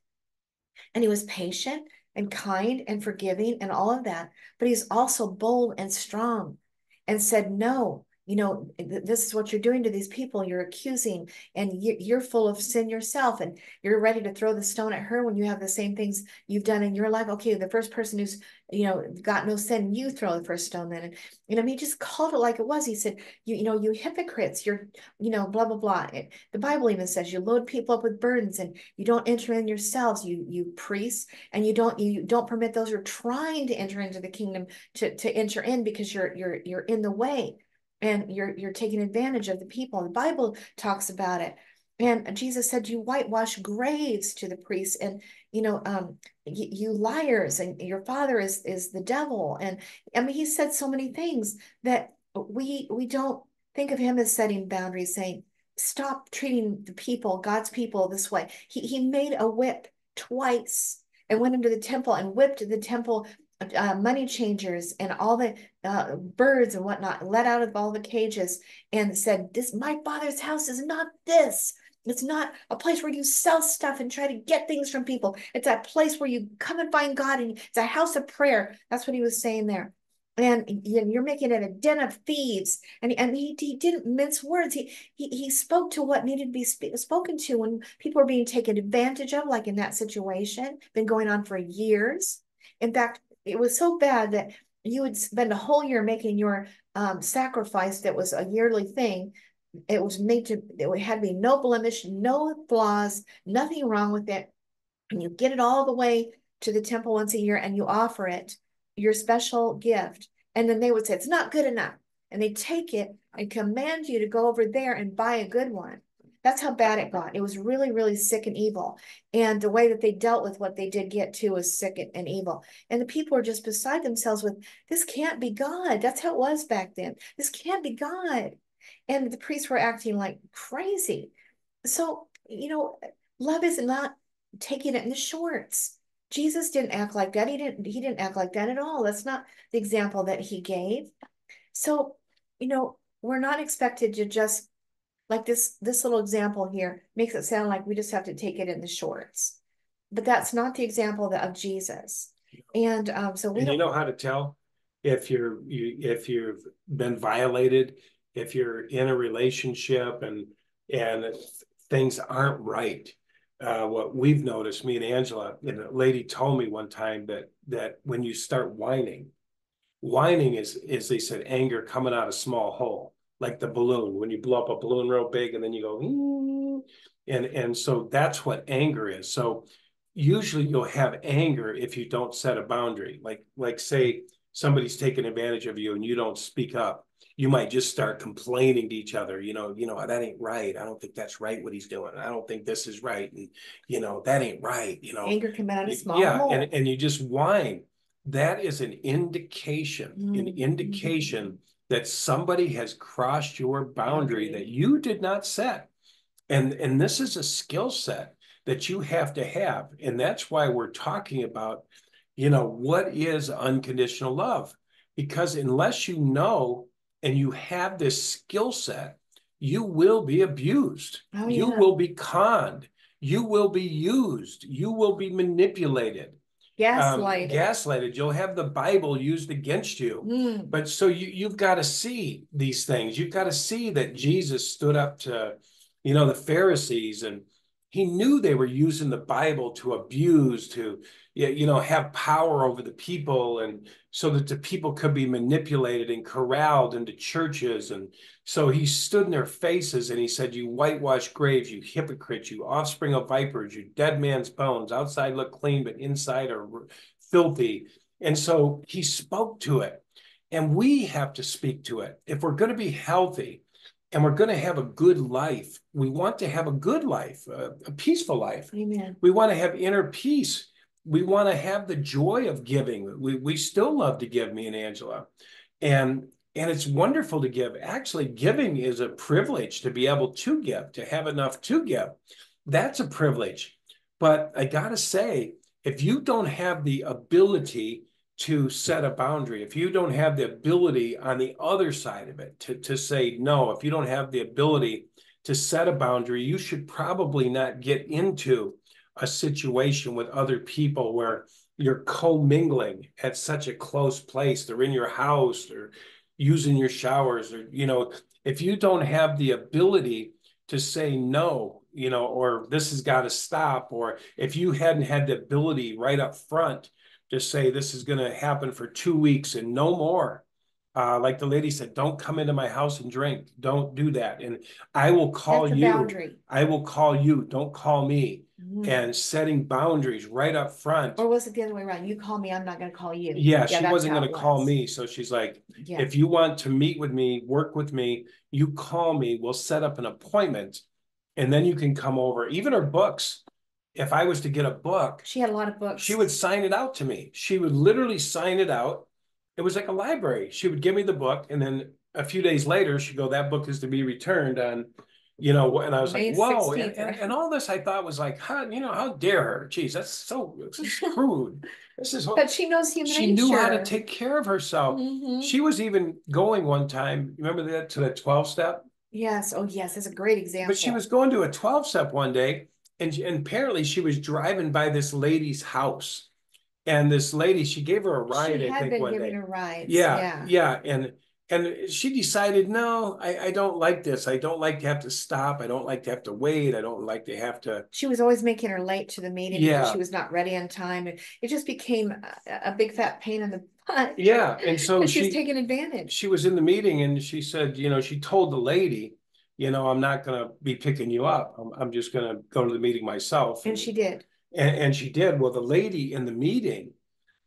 and he was patient and kind and forgiving and all of that. But he's also bold and strong and said, No, you know, this is what you're doing to these people. You're accusing, and you're full of sin yourself, and you're ready to throw the stone at her when you have the same things you've done in your life. Okay, the first person who's, you know, got no sin, you throw the first stone then. And, you know, he just called it like it was. He said, you, you know, you hypocrites, you're, you know, blah, blah, blah. the Bible even says you load people up with burdens and you don't enter in yourselves, you, you priests, and you don't, you don't permit those who are trying to enter into the kingdom to, to enter in because you're, you're, you're in the way and you're you're taking advantage of the people. The Bible talks about it. And Jesus said, "You whitewash graves to the priests, and you know, um, you, you liars, and your father is is the devil." And I mean, he said so many things that we we don't think of him as setting boundaries, saying, "Stop treating the people, God's people, this way." He he made a whip twice and went into the temple and whipped the temple uh, money changers and all the uh, birds and whatnot let out of all the cages and said, "This my father's house is not this. It's not a place where you sell stuff and try to get things from people. It's a place where you come and find God, and it's a house of prayer." That's what he was saying there. And you're making it a den of thieves. And, and he, he didn't mince words. He, he he spoke to what needed to be sp- spoken to when people were being taken advantage of, like in that situation, been going on for years. In fact, it was so bad that you would spend a whole year making your um, sacrifice that was a yearly thing. It was made to, it had to be no blemish, no flaws, nothing wrong with it. And you get it all the way to the temple once a year and you offer it, your special gift. And then they would say, it's not good enough. And they take it and command you to go over there and buy a good one. That's how bad it got. It was really, really sick and evil. And the way that they dealt with what they did get to was sick and evil. And the people were just beside themselves with, this can't be God. That's how it was back then. This can't be God. And the priests were acting like crazy. So, you know, love is not taking it in the shorts. Jesus didn't act like that. He didn't, he didn't act like that at all. That's not the example that he gave. So, you know, we're not expected to just like this, this little example here makes it sound like we just have to take it in the shorts. But that's not the example of Jesus. And um, so we and you know how to tell if you're you if you've been violated, if you're in a relationship and and things aren't right. Uh, what we've noticed, me and Angela, and a lady told me one time that that when you start whining, whining is is they said anger coming out of small hole like the balloon when you blow up a balloon real big and then you go and and so that's what anger is. So usually you'll have anger if you don't set a boundary. Like like say somebody's taking advantage of you and you don't speak up you might just start complaining to each other you know you know that ain't right. I don't think that's right what he's doing. I don't think this is right. And you know that ain't right you know? Anger can out of small yeah hole. and, and you just whine. That is an indication mm-hmm. an indication that somebody has crossed your boundary that you did not set. And, and this is a skill set that you have to have. And that's why we're talking about, you know, what is unconditional love? Because unless you know and you have this skill set, you will be abused. Oh, yeah. You will be conned. You will be used. You will be manipulated. Gaslighted. Um, gaslighted. You'll have the Bible used against you. Mm. But so you you've got to see these things. You've got to see that Jesus stood up to, you know, the Pharisees and he knew they were using the Bible to abuse, to you know, have power over the people, and so that the people could be manipulated and corralled into churches. And so he stood in their faces and he said, "You whitewash graves, you hypocrites, you offspring of vipers, you dead man's bones. Outside look clean, but inside are filthy." And so he spoke to it, and we have to speak to it if we're going to be healthy and we're going to have a good life. We want to have a good life, a, a peaceful life. Amen. We want to have inner peace. We want to have the joy of giving. We, we still love to give, me and Angela. And and it's wonderful to give. Actually, giving is a privilege to be able to give, to have enough to give. That's a privilege. But I got to say, if you don't have the ability to set a boundary, if you don't have the ability on the other side of it to, to say no, if you don't have the ability to set a boundary, you should probably not get into a situation with other people where you're commingling at such a close place. They're in your house or using your showers, or, you know, if you don't have the ability to say no, you know, or this has got to stop, or if you hadn't had the ability right up front to say this is going to happen for two weeks and no more. Uh, like the lady said, don't come into my house and drink. Don't do that. And I will call you. Boundary. I will call you. Don't call me. Mm-hmm. And setting boundaries right up front. Or was it the other way around? You call me, I'm not going to call you. Yeah, yeah she wasn't going to call me. So she's like, yeah. if you want to meet with me, work with me, you call me. We'll set up an appointment, and then you can come over. Even her books if I was to get a book, she had a lot of books. She would sign it out to me. She would literally sign it out. It was like a library. She would give me the book, and then a few days later, she'd go, "That book is to be returned on." You know, and I was May like, "Whoa!" And, and, and, all this I thought was like, "Huh?" You know, how dare her? Jeez, that's so this is crude. This is. But she knows human She nature. knew how to take care of herself. Mm-hmm. She was even going one time. Remember that to the twelve step. Yes. Oh, yes. That's a great example. But she was going to a twelve step one day and, and apparently she was driving by this lady's house and this lady she gave her a ride she i think one day her rides. Yeah, yeah yeah and and she decided no I, I don't like this i don't like to have to stop i don't like to have to wait i don't like to have to she was always making her late to the meeting yeah. she was not ready on time it just became a, a big fat pain in the butt yeah and so and she, she was taking advantage she was in the meeting and she said you know she told the lady you know, I'm not going to be picking you up. I'm, I'm just going to go to the meeting myself. And she did. And, and she did. Well, the lady in the meeting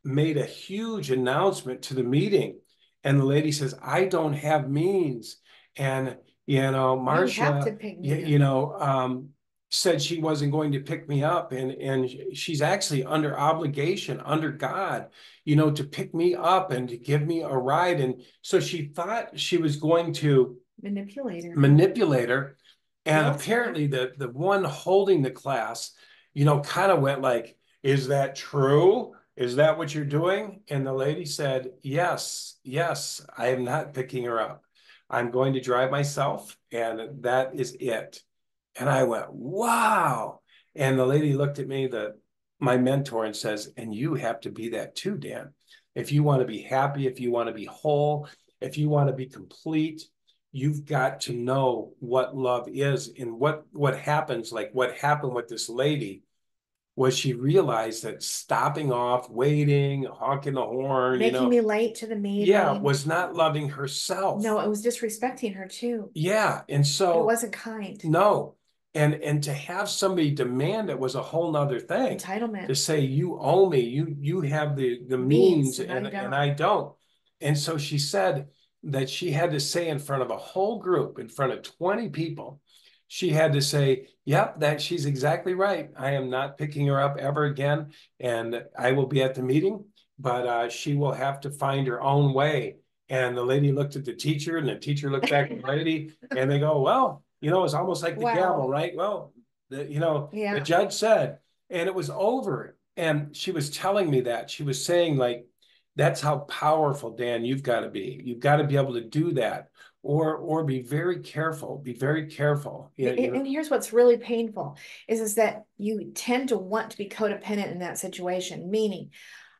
made a huge announcement to the meeting. And the lady says, I don't have means. And, you know, Marcia, you, you, know, um, said she wasn't going to pick me up. And, and she's actually under obligation, under God, you know, to pick me up and to give me a ride. And so she thought she was going to manipulate her. Manipulate her. and yes. apparently the the one holding the class you know kind of went like is that true is that what you're doing? And the lady said yes yes i am not picking her up. I'm going to drive myself and that is it. And i went wow. And the lady looked at me the my mentor and says and you have to be that too dan. If you want to be happy if you want to be whole if you want to be complete you've got to know what love is and what what happens like what happened with this lady was she realized that stopping off waiting honking the horn making you know, me late to the meeting. yeah was not loving herself. No it was disrespecting her too. Yeah and so it wasn't kind. No and and to have somebody demand it was a whole nother thing. Entitlement. To say you owe me. You you have the the means, means and, and, I and i don't. And so she said that she had to say in front of a whole group, in front of 20 people, she had to say, Yep, that she's exactly right. I am not picking her up ever again. And I will be at the meeting, but uh, she will have to find her own way. And the lady looked at the teacher, and the teacher looked back at the lady, and they go, Well, you know, it's almost like the wow. gavel, right? Well, the, you know, yeah. the judge said, and it was over. And she was telling me that. She was saying, like, that's how powerful, Dan, you've got to be. You've got to be able to do that or or be very careful be very careful yeah, and, and here's what's really painful is is that you tend to want to be codependent in that situation meaning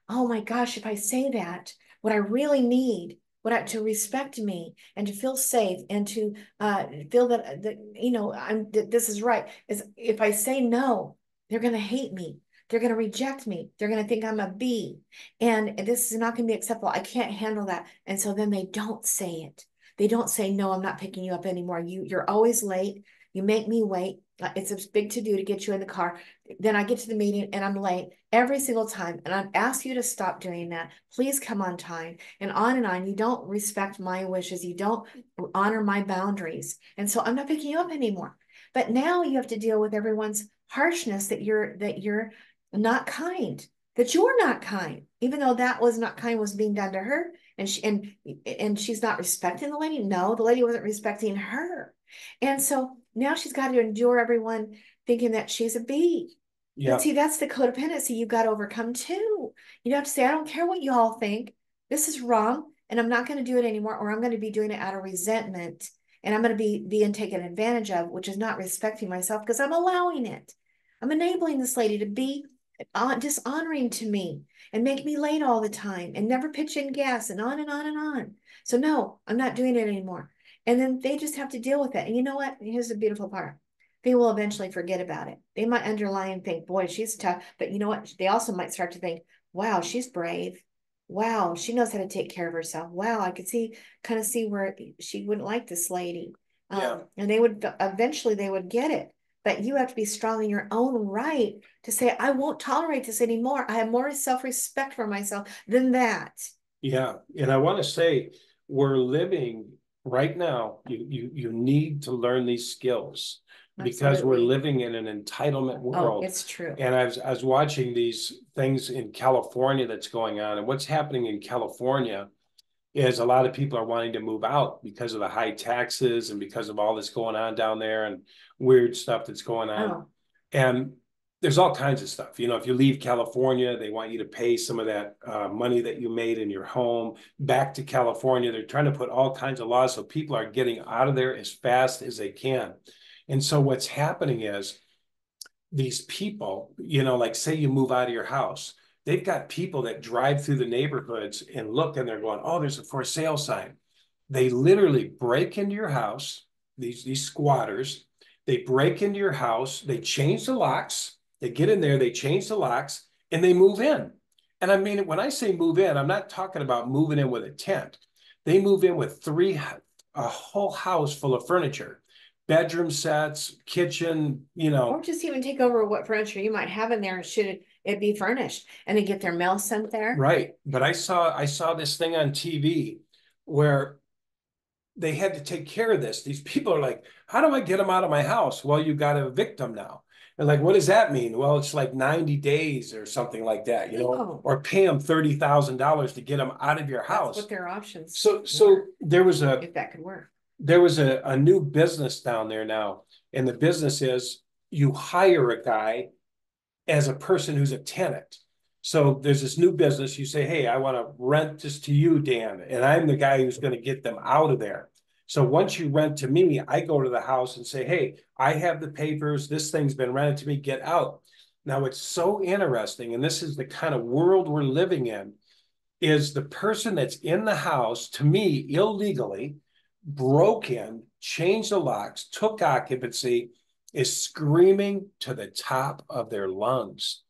oh my gosh if i say that what i really need what I, to respect me and to feel safe and to uh, feel that that you know i'm that this is right is if i say no they're going to hate me they're going to reject me. They're going to think I'm a B. And this is not going to be acceptable. I can't handle that. And so then they don't say it. They don't say, no, I'm not picking you up anymore. You, you're always late. You make me wait. It's a big to do to get you in the car. Then I get to the meeting and I'm late every single time. And I ask you to stop doing that. Please come on time and on and on. You don't respect my wishes. You don't honor my boundaries. And so I'm not picking you up anymore. But now you have to deal with everyone's harshness that you're that you're not kind, that you're not kind, even though that was not kind was being done to her. And she and and she's not respecting the lady. No, the lady wasn't respecting her. And so now she's got to endure everyone thinking that she's a B. Yeah. But see, that's the codependency you've got to overcome too. You have to say, I don't care what you all think. This is wrong, and I'm not going to do it anymore, or I'm going to be doing it out of resentment, and I'm going to be being taken advantage of, which is not respecting myself because I'm allowing it. I'm enabling this lady to be uh, dishonoring to me and make me late all the time and never pitch in gas and on and on and on. So no, I'm not doing it anymore. And then they just have to deal with it. And you know what? Here's the beautiful part. They will eventually forget about it. They might underline and think, boy, she's tough. But you know what? They also might start to think, wow, she's brave. Wow, she knows how to take care of herself. Wow, I could see kind of see where she wouldn't like this lady. Yeah. Um, and they would eventually they would get it but you have to be strong in your own right to say, I won't tolerate this anymore. I have more self respect for myself than that. Yeah. And I want to say, we're living right now, you, you, you need to learn these skills. Absolutely. Because we're living in an entitlement oh, world. Oh, it's true. And I was, I was watching these things in California that's going on. And what's happening in California is a lot of people are wanting to move out because of the high taxes and because of all this going on down there and weird stuff that's going on. Oh. And there's all kinds of stuff. You know, if you leave California, they want you to pay some of that uh, money that you made in your home back to California. They're trying to put all kinds of laws so people are getting out of there as fast as they can. And so what's happening is these people, you know, like say you move out of your house, they've got people that drive through the neighborhoods and look and they're going, oh, there's a for sale sign. They literally break into your house, these, these squatters, they break into your house, they change the locks, they get in there, they change the locks, and they move in. And I mean, when I say move in, I'm not talking about moving in with a tent. They move in with three, a whole house full of furniture bedroom sets, kitchen, you know. Or just even take over what furniture you might have in there and should it be furnished and then get their mail sent there. Right. But I saw I saw this thing on TV where they had to take care of this. These people are like, how do I get them out of my house? Well, you got to evict them now. And like, what does that mean? Well, it's like 90 days or something like that, you know, oh. or pay them $30,000 to get them out of your house. That's what their options. So, so there was a, if that could work there was a, a new business down there now, and the business is you hire a guy as a person who's a tenant. So there's this new business. You say, Hey, I want to rent this to you, Dan, and I'm the guy who's going to get them out of there. So once you rent to me, I go to the house and say, Hey, I have the papers. This thing's been rented to me. Get out. Now it's so interesting. And this is the kind of world we're living in is the person that's in the house to me illegally broke in, changed the locks, took occupancy, is screaming to the top of their lungs,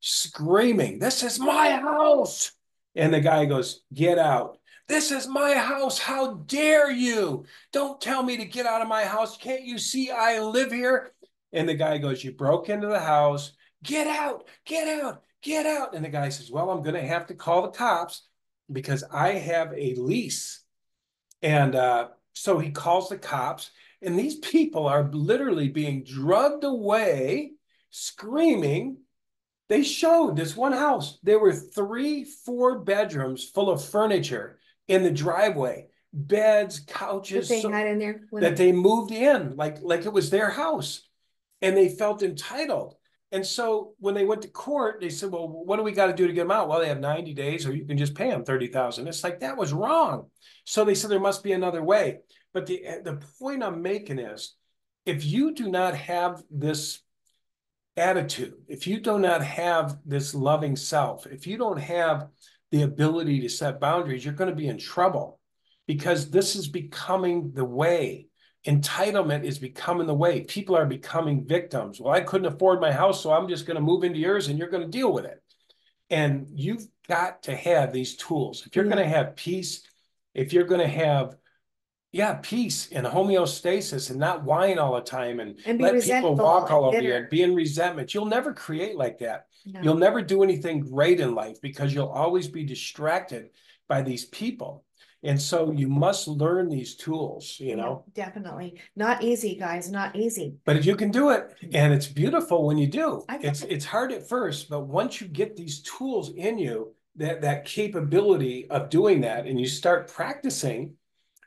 screaming, This is my house. And the guy goes, Get out. This is my house. How dare you? Don't tell me to get out of my house. Can't you see I live here? And the guy goes, You broke into the house. Get out, get out, get out. And the guy says, Well, I'm going to have to call the cops because I have a lease. And uh, so he calls the cops, and these people are literally being drugged away, screaming. They showed this one house. There were three, four bedrooms full of furniture in the driveway, beds, couches that they so, had in there that they moved in like like it was their house, and they felt entitled. And so when they went to court, they said, "Well, what do we got to do to get them out?" Well, they have ninety days, or you can just pay them thirty thousand. It's like that was wrong. So they said there must be another way. But the the point I'm making is, if you do not have this attitude, if you do not have this loving self, if you don't have the ability to set boundaries, you're going to be in trouble because this is becoming the way. Entitlement is becoming the way. People are becoming victims. Well, I couldn't afford my house, so I'm just going to move into yours and you're going to deal with it. And you've got to have these tools. If you're going to have peace, if you're going to have yeah, peace and homeostasis and not whine all the time and, and let people walk all over you and be in resentment. You'll never create like that. No. You'll never do anything great in life because you'll always be distracted by these people. And so you must learn these tools, you know? Yeah, definitely. Not easy, guys, not easy. But if you can do it, and it's beautiful when you do. It's it. it's hard at first, but once you get these tools in you, that that capability of doing that and you start practicing,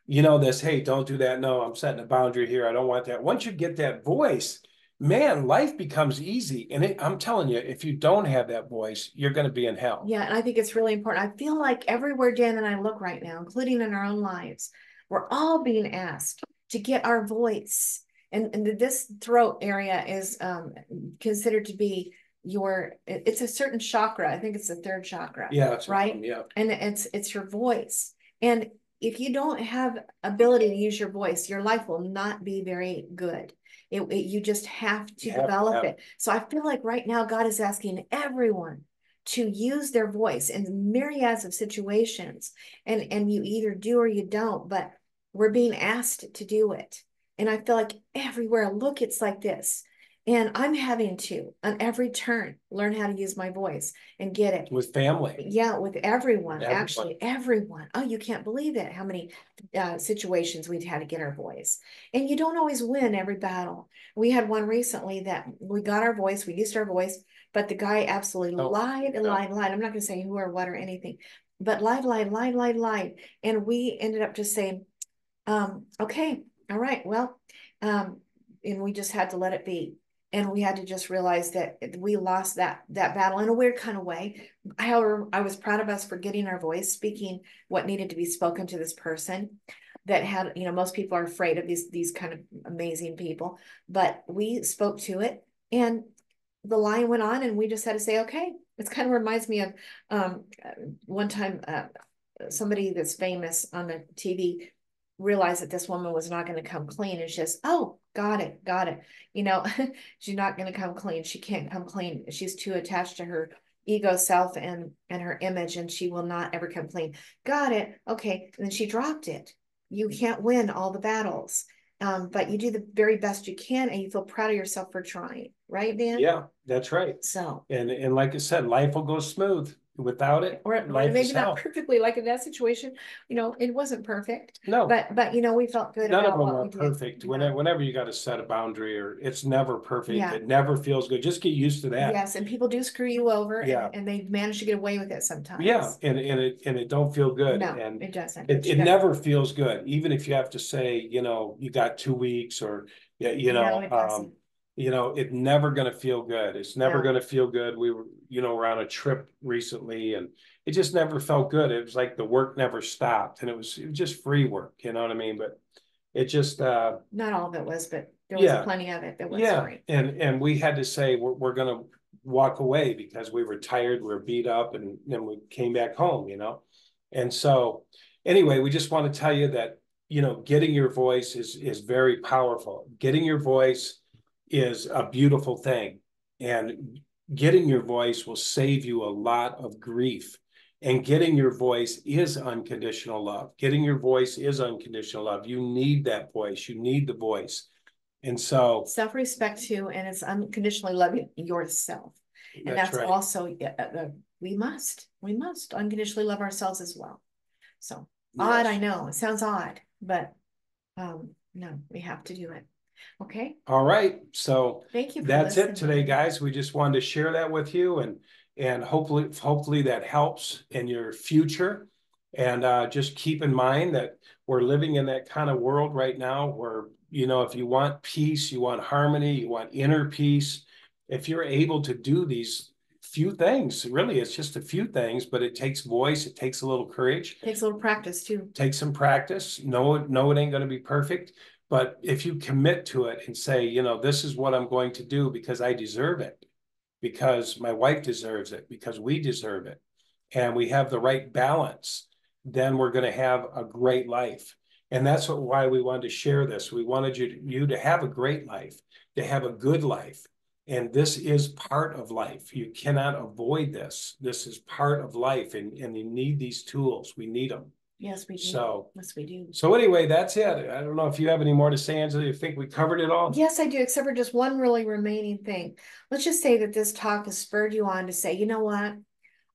you know, this, hey, don't do that. No, I'm setting a boundary here. I don't want that. Once you get that voice, man, life becomes easy. And it, I'm telling you, if you don't have that voice, you're going to be in hell. Yeah, and I think it's really important. I feel like everywhere Dan and I look right now, including in our own lives, we're all being asked to get our voice. And, and this throat area is um, considered to be your it's a certain chakra. I think it's the third chakra. Yeah, right. Yeah. And it's it's your voice. And if you don't have ability to use your voice, your life will not be very good. It, it, you just have to have develop it. So I feel like right now God is asking everyone to use their voice in myriads of situations, and and you either do or you don't. But we're being asked to do it, and I feel like everywhere I look, it's like this. And I'm having to, on every turn, learn how to use my voice and get it. With family. Yeah, with everyone, Everyone. actually, everyone. Oh, you can't believe it, how many uh, situations we've had to get our voice. And you don't always win every battle. We had one recently that we got our voice, we used our voice, but the guy absolutely No, lied and no. lied and lied. I'm not going to say who or what or anything, but lied, lied, lied, lied, lied. And we ended up just saying, um, okay, all right, well, um, and we just had to let it be and we had to just realize that we lost that that battle in a weird kind of way. However i was proud of us for getting our voice speaking what needed to be spoken to this person that had you know most people are afraid of these these kind of amazing people. But we spoke to it and the line went on and we just had to say okay. It's kind of reminds me of um one time uh, somebody that's famous on the tv realized that this woman was not going to come clean. And she says oh got it got it. You know she's not going to come clean. She can't come clean. She's too attached to her ego self and and her image and she will not ever come clean. Got it okay. And then she dropped it. You can't win all the battles um, but you do the very best you can and you feel proud of yourself for trying. Right dan? Yeah, that's right. so And and like I said, life will go smooth. Without it, or, life maybe not perfectly like in that situation you know it wasn't perfect No, but but you know we felt good none of them are we did. perfect. Whenever, whenever you got to set a boundary or it's never perfect, Yeah. it never feels good. Just get used to that. Yes, and people do screw you over and, Yeah. and they manage to get away with it sometimes. Yeah, and and it and it don't feel good. No, And it doesn't. it, it never feels good, even if you have to say, you know, you got two weeks or yeah, you No, know, um, you know, it never gonna feel good. It's never No. gonna feel good. We were, you know, we're on a trip recently and it just never felt good. It was like the work never stopped and it was, it was just free work, you know what I mean? But it just, uh, Not all of it was, but there was Yeah. plenty of it that was yeah, free. and, and we had to say, we're, we're gonna walk away because we were tired, we were beat up and then we came back home, you know? And so, anyway, we just want to tell you that, you know, getting your voice is, is very powerful. Getting your voice is a beautiful thing. And getting your voice will save you a lot of grief. And getting your voice is unconditional love. Getting your voice is unconditional love. You need that voice. You need the voice. And so Self-respect too, and it's unconditionally loving yourself. And that's that's right. also, uh, uh, we must, we must unconditionally love ourselves as well. So odd, I know, it sounds odd, but um, no, we have to do it. Okay, All right. So thank you. that's it today, guys. We just wanted to share that with you and and hopefully hopefully that helps in your future. And uh, just keep in mind that we're living in that kind of world right now where, you know, if you want peace, you want harmony, you want inner peace, if you're able to do these few things, really, it's just a few things, but it takes voice, it takes a little courage Takes a little practice too. take some practice. No, no, it ain't going to be perfect. But if you commit to it and say, you know, this is what I'm going to do because I deserve it, because my wife deserves it, because we deserve it, and we have the right balance, then we're going to have a great life. And that's what, why we wanted to share this. We wanted you to, you to have a great life, to have a good life. And this is part of life. You cannot avoid this. This is part of life, and, and you need these tools. We need them. Yes, we do. So, Yes, we do. so anyway, that's it. I don't know if you have any more to say, Angela. You think we covered it all? Yes, I do, except for just one really remaining thing. Let's just say that this talk has spurred you on to say, you know what?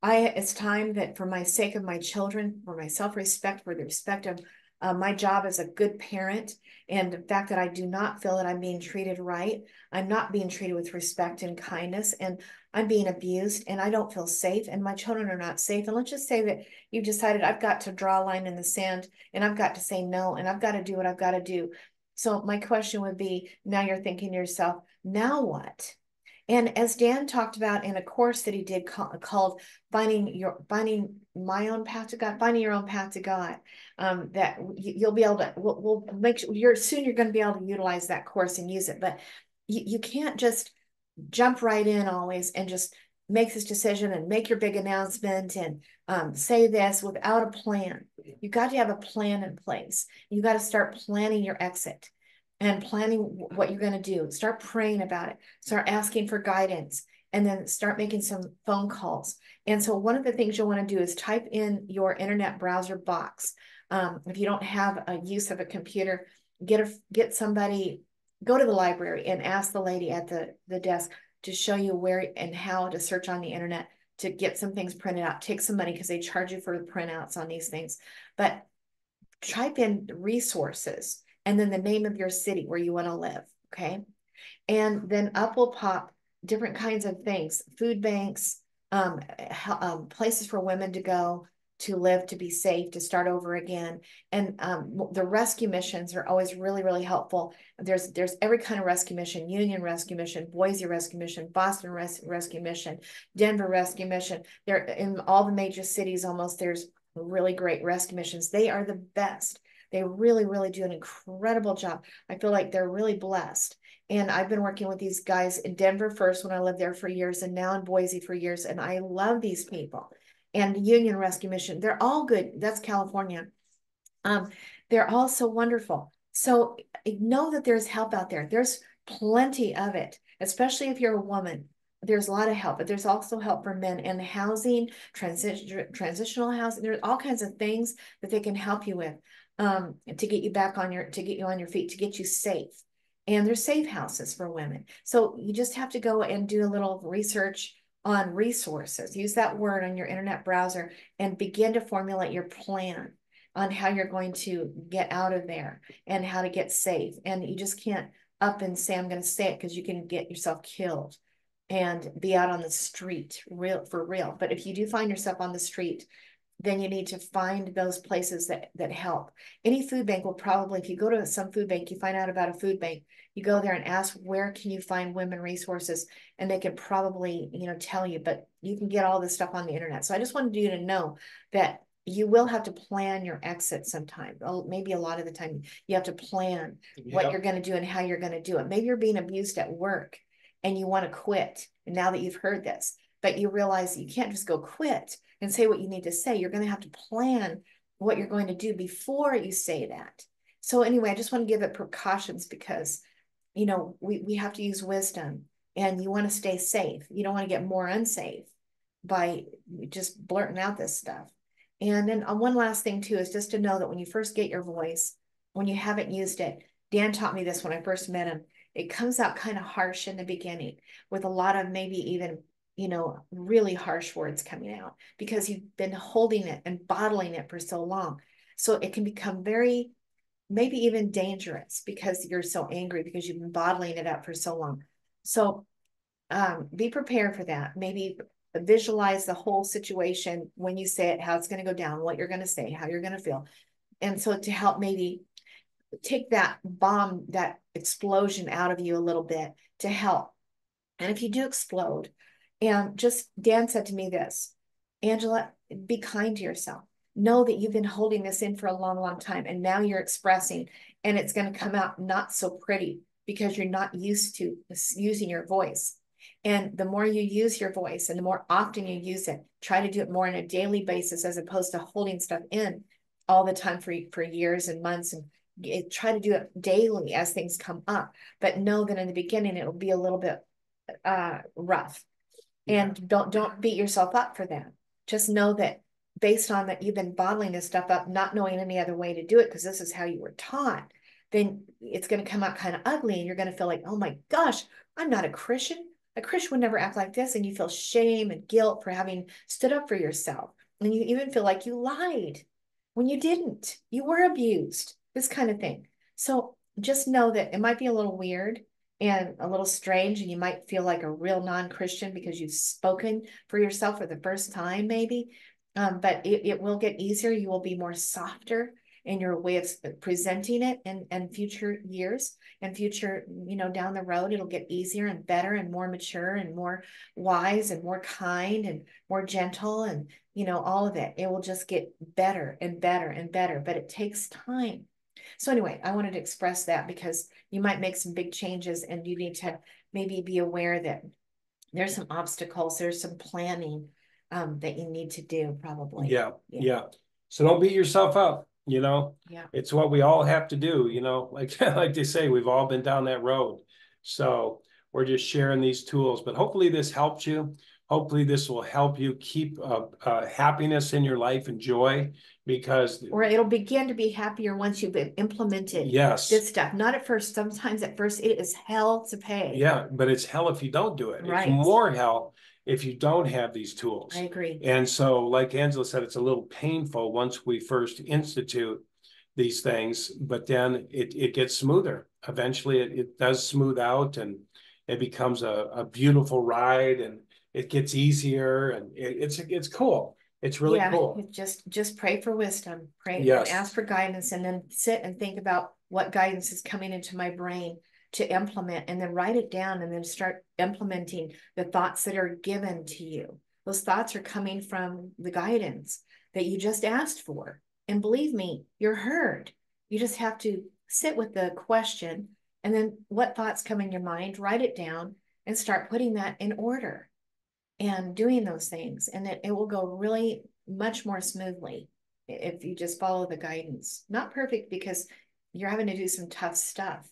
I, it's time that for my sake of my children, for my self-respect, for the respect of uh, my job as a good parent, and the fact that I do not feel that I'm being treated right, I'm not being treated with respect and kindness, and I'm being abused, and I don't feel safe, and my children are not safe. And let's just say that you've decided I've got to draw a line in the sand, and I've got to say no, and I've got to do what I've got to do So my question would be, now you're thinking to yourself, now what? And as Dan talked about in a course that he did call, called finding your finding my own path to God, finding your own path to God, um, that you'll be able to we'll, we'll make sure you're soon you're going to be able to utilize that course and use it. But you, you can't just jump right in always and just make this decision and make your big announcement and um, say this without a plan. You got to have a plan in place. You got to start planning your exit and planning what you're going to do. Start praying about it. Start asking for guidance and then start making some phone calls. And so one of the things you'll want to do is type in your internet browser box. Um, if you don't have a use of a computer, get a get somebody, go to the library and ask the lady at the, the desk to show you where and how to search on the internet to get some things printed out. Take some money because they charge you for the printouts on these things. But type in resources and then the name of your city where you want to live. Okay. And then up will pop different kinds of things food banks, um, um, places for women to go to live, to be safe, to start over again. And um, the rescue missions are always really, really helpful. There's there's every kind of rescue mission: Union Rescue Mission, Boise Rescue Mission, Boston Res- Rescue Mission, Denver Rescue Mission. There in all the major cities, almost there's really great rescue missions. They are the best. They really, really do an incredible job. I feel like they're really blessed. And I've been working with these guys in Denver first when I lived there for years and now in Boise for years. And I love these people. And the Union Rescue Mission, they're all good. That's California. Um, they're all so wonderful. So know that there's help out there. There's plenty of it, especially if you're a woman. There's a lot of help, but there's also help for men and housing, transition, transitional housing. There's all kinds of things that they can help you with um, to get you back on your to get you on your feet to get you safe and there's safe houses for women so you just have to go and do a little research on resources. Use that word on your internet browser and begin to formulate your plan on how you're going to get out of there and how to get safe. And you just can't up and say i'm going to say it because you can get yourself killed and be out on the street real for real. But if you do find yourself on the street then you need to find those places that that help. Any food bank will probably, if you go to some food bank, you find out about a food bank, you go there and ask where can you find women resources, and they can probably you know tell you. But you can get all this stuff on the internet. So I just wanted you to know that you will have to plan your exit sometime. Oh, maybe a lot of the time you have to plan what you're going to do and how you're going to do it. Maybe you're being abused at work and you want to quit. And now that you've heard this, but you realize you can't just go quit and say what you need to say. You're going to have to plan what you're going to do before you say that. So anyway, I just want to give it precautions because, you know, we, we have to use wisdom and you want to stay safe. You don't want to get more unsafe by just blurting out this stuff. And then uh, one last thing too is just to know that when you first get your voice, when you haven't used it, Dan taught me this when I first met him. It comes out kind of harsh in the beginning with a lot of maybe even you know, really harsh words coming out because you've been holding it and bottling it for so long. So it can become very, maybe even dangerous because you're so angry because you've been bottling it up for so long. So um, be prepared for that. Maybe visualize the whole situation when you say it, how it's going to go down, what you're going to say, how you're going to feel. And so to help maybe take that bomb, that explosion out of you a little bit to help. And if you do explode, and just Dan said to me this Angela, be kind to yourself. Know that you've been holding this in for a long, long time, and now you're expressing, and it's going to come out not so pretty because you're not used to using your voice. And the more you use your voice and the more often you use it, try to do it more on a daily basis as opposed to holding stuff in all the time for, for years and months and try to do it daily as things come up. But know that in the beginning, it will be a little bit uh, rough and don't don't beat yourself up for that just know that based on that you've been bottling this stuff up not knowing any other way to do it because this is how you were taught then it's going to come out kind of ugly and you're going to feel like oh my gosh i'm not a christian. A christian would never act like this and you feel shame and guilt for having stood up for yourself. And you even feel like you lied when you didn't. You were abused this kind of thing. So just know that it might be a little weird and a little strange and you might feel like a real non-christian because you've spoken for yourself for the first time maybe um, but it, it will get easier you will be more softer in your way of presenting it in, in future years and future, you know, down the road, it'll get easier and better and more mature and more wise and more kind and more gentle and, you know, all of it. It will just get better and better and better, but it takes time. So anyway, I wanted to express that because you might make some big changes and you need to maybe be aware that there's some obstacles, there's some planning um that you need to do probably. Yeah, Yeah. yeah. So don't beat yourself up, you know? Yeah. It's what we all have to do, you know, like, like they say, we've all been down that road. So we're just sharing these tools, but hopefully this helped you. Hopefully this will help you keep uh, uh, happiness in your life and joy because Or it'll begin to be happier once you've implemented yes, this stuff. Not at first. Sometimes at first it is hell to pay. yeah, but it's hell if you don't do it. It's Right. more hell if you don't have these tools. I agree. And so, like Angela said, it's a little painful once we first institute these things, but then it, it gets smoother. Eventually, it, it does smooth out and it becomes a, a beautiful ride and it gets easier and it, it's, it's cool. It's really Yeah, cool. Just, just pray for wisdom, pray and ask for guidance and then sit and think about what guidance is coming into my brain to implement and then write it down and then start implementing the thoughts that are given to you. Those thoughts are coming from the guidance that you just asked for. And believe me, you're heard. You just have to sit with the question and then what thoughts come in your mind, write it down and start putting that in order and doing those things and it, it will go really much more smoothly if you just follow the guidance not perfect because you're having to do some tough stuff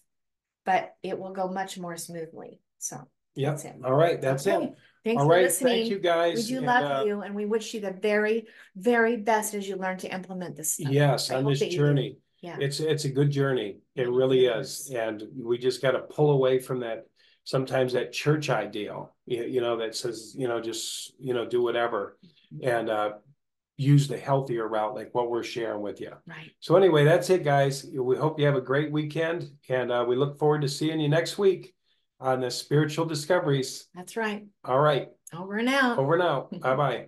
but it will go much more smoothly so it. All right. That's Okay. it. thanks All for right. listening Thank you guys. we do and, love uh, you and we wish you the very very best as you learn to implement this stuff. Yes, I on this that you do. journey. yeah It's, it's a good journey. It really is. And we just gotta pull away from that, sometimes that church ideal, you, know, that says, you know, just, you know, do whatever. And, uh, use the healthier route, like what we're sharing with you. right So anyway, that's it, guys. We hope you have a great weekend and, uh, we look forward to seeing you next week on the spiritual discoveries. that's right All right, over and out over now. Bye-bye.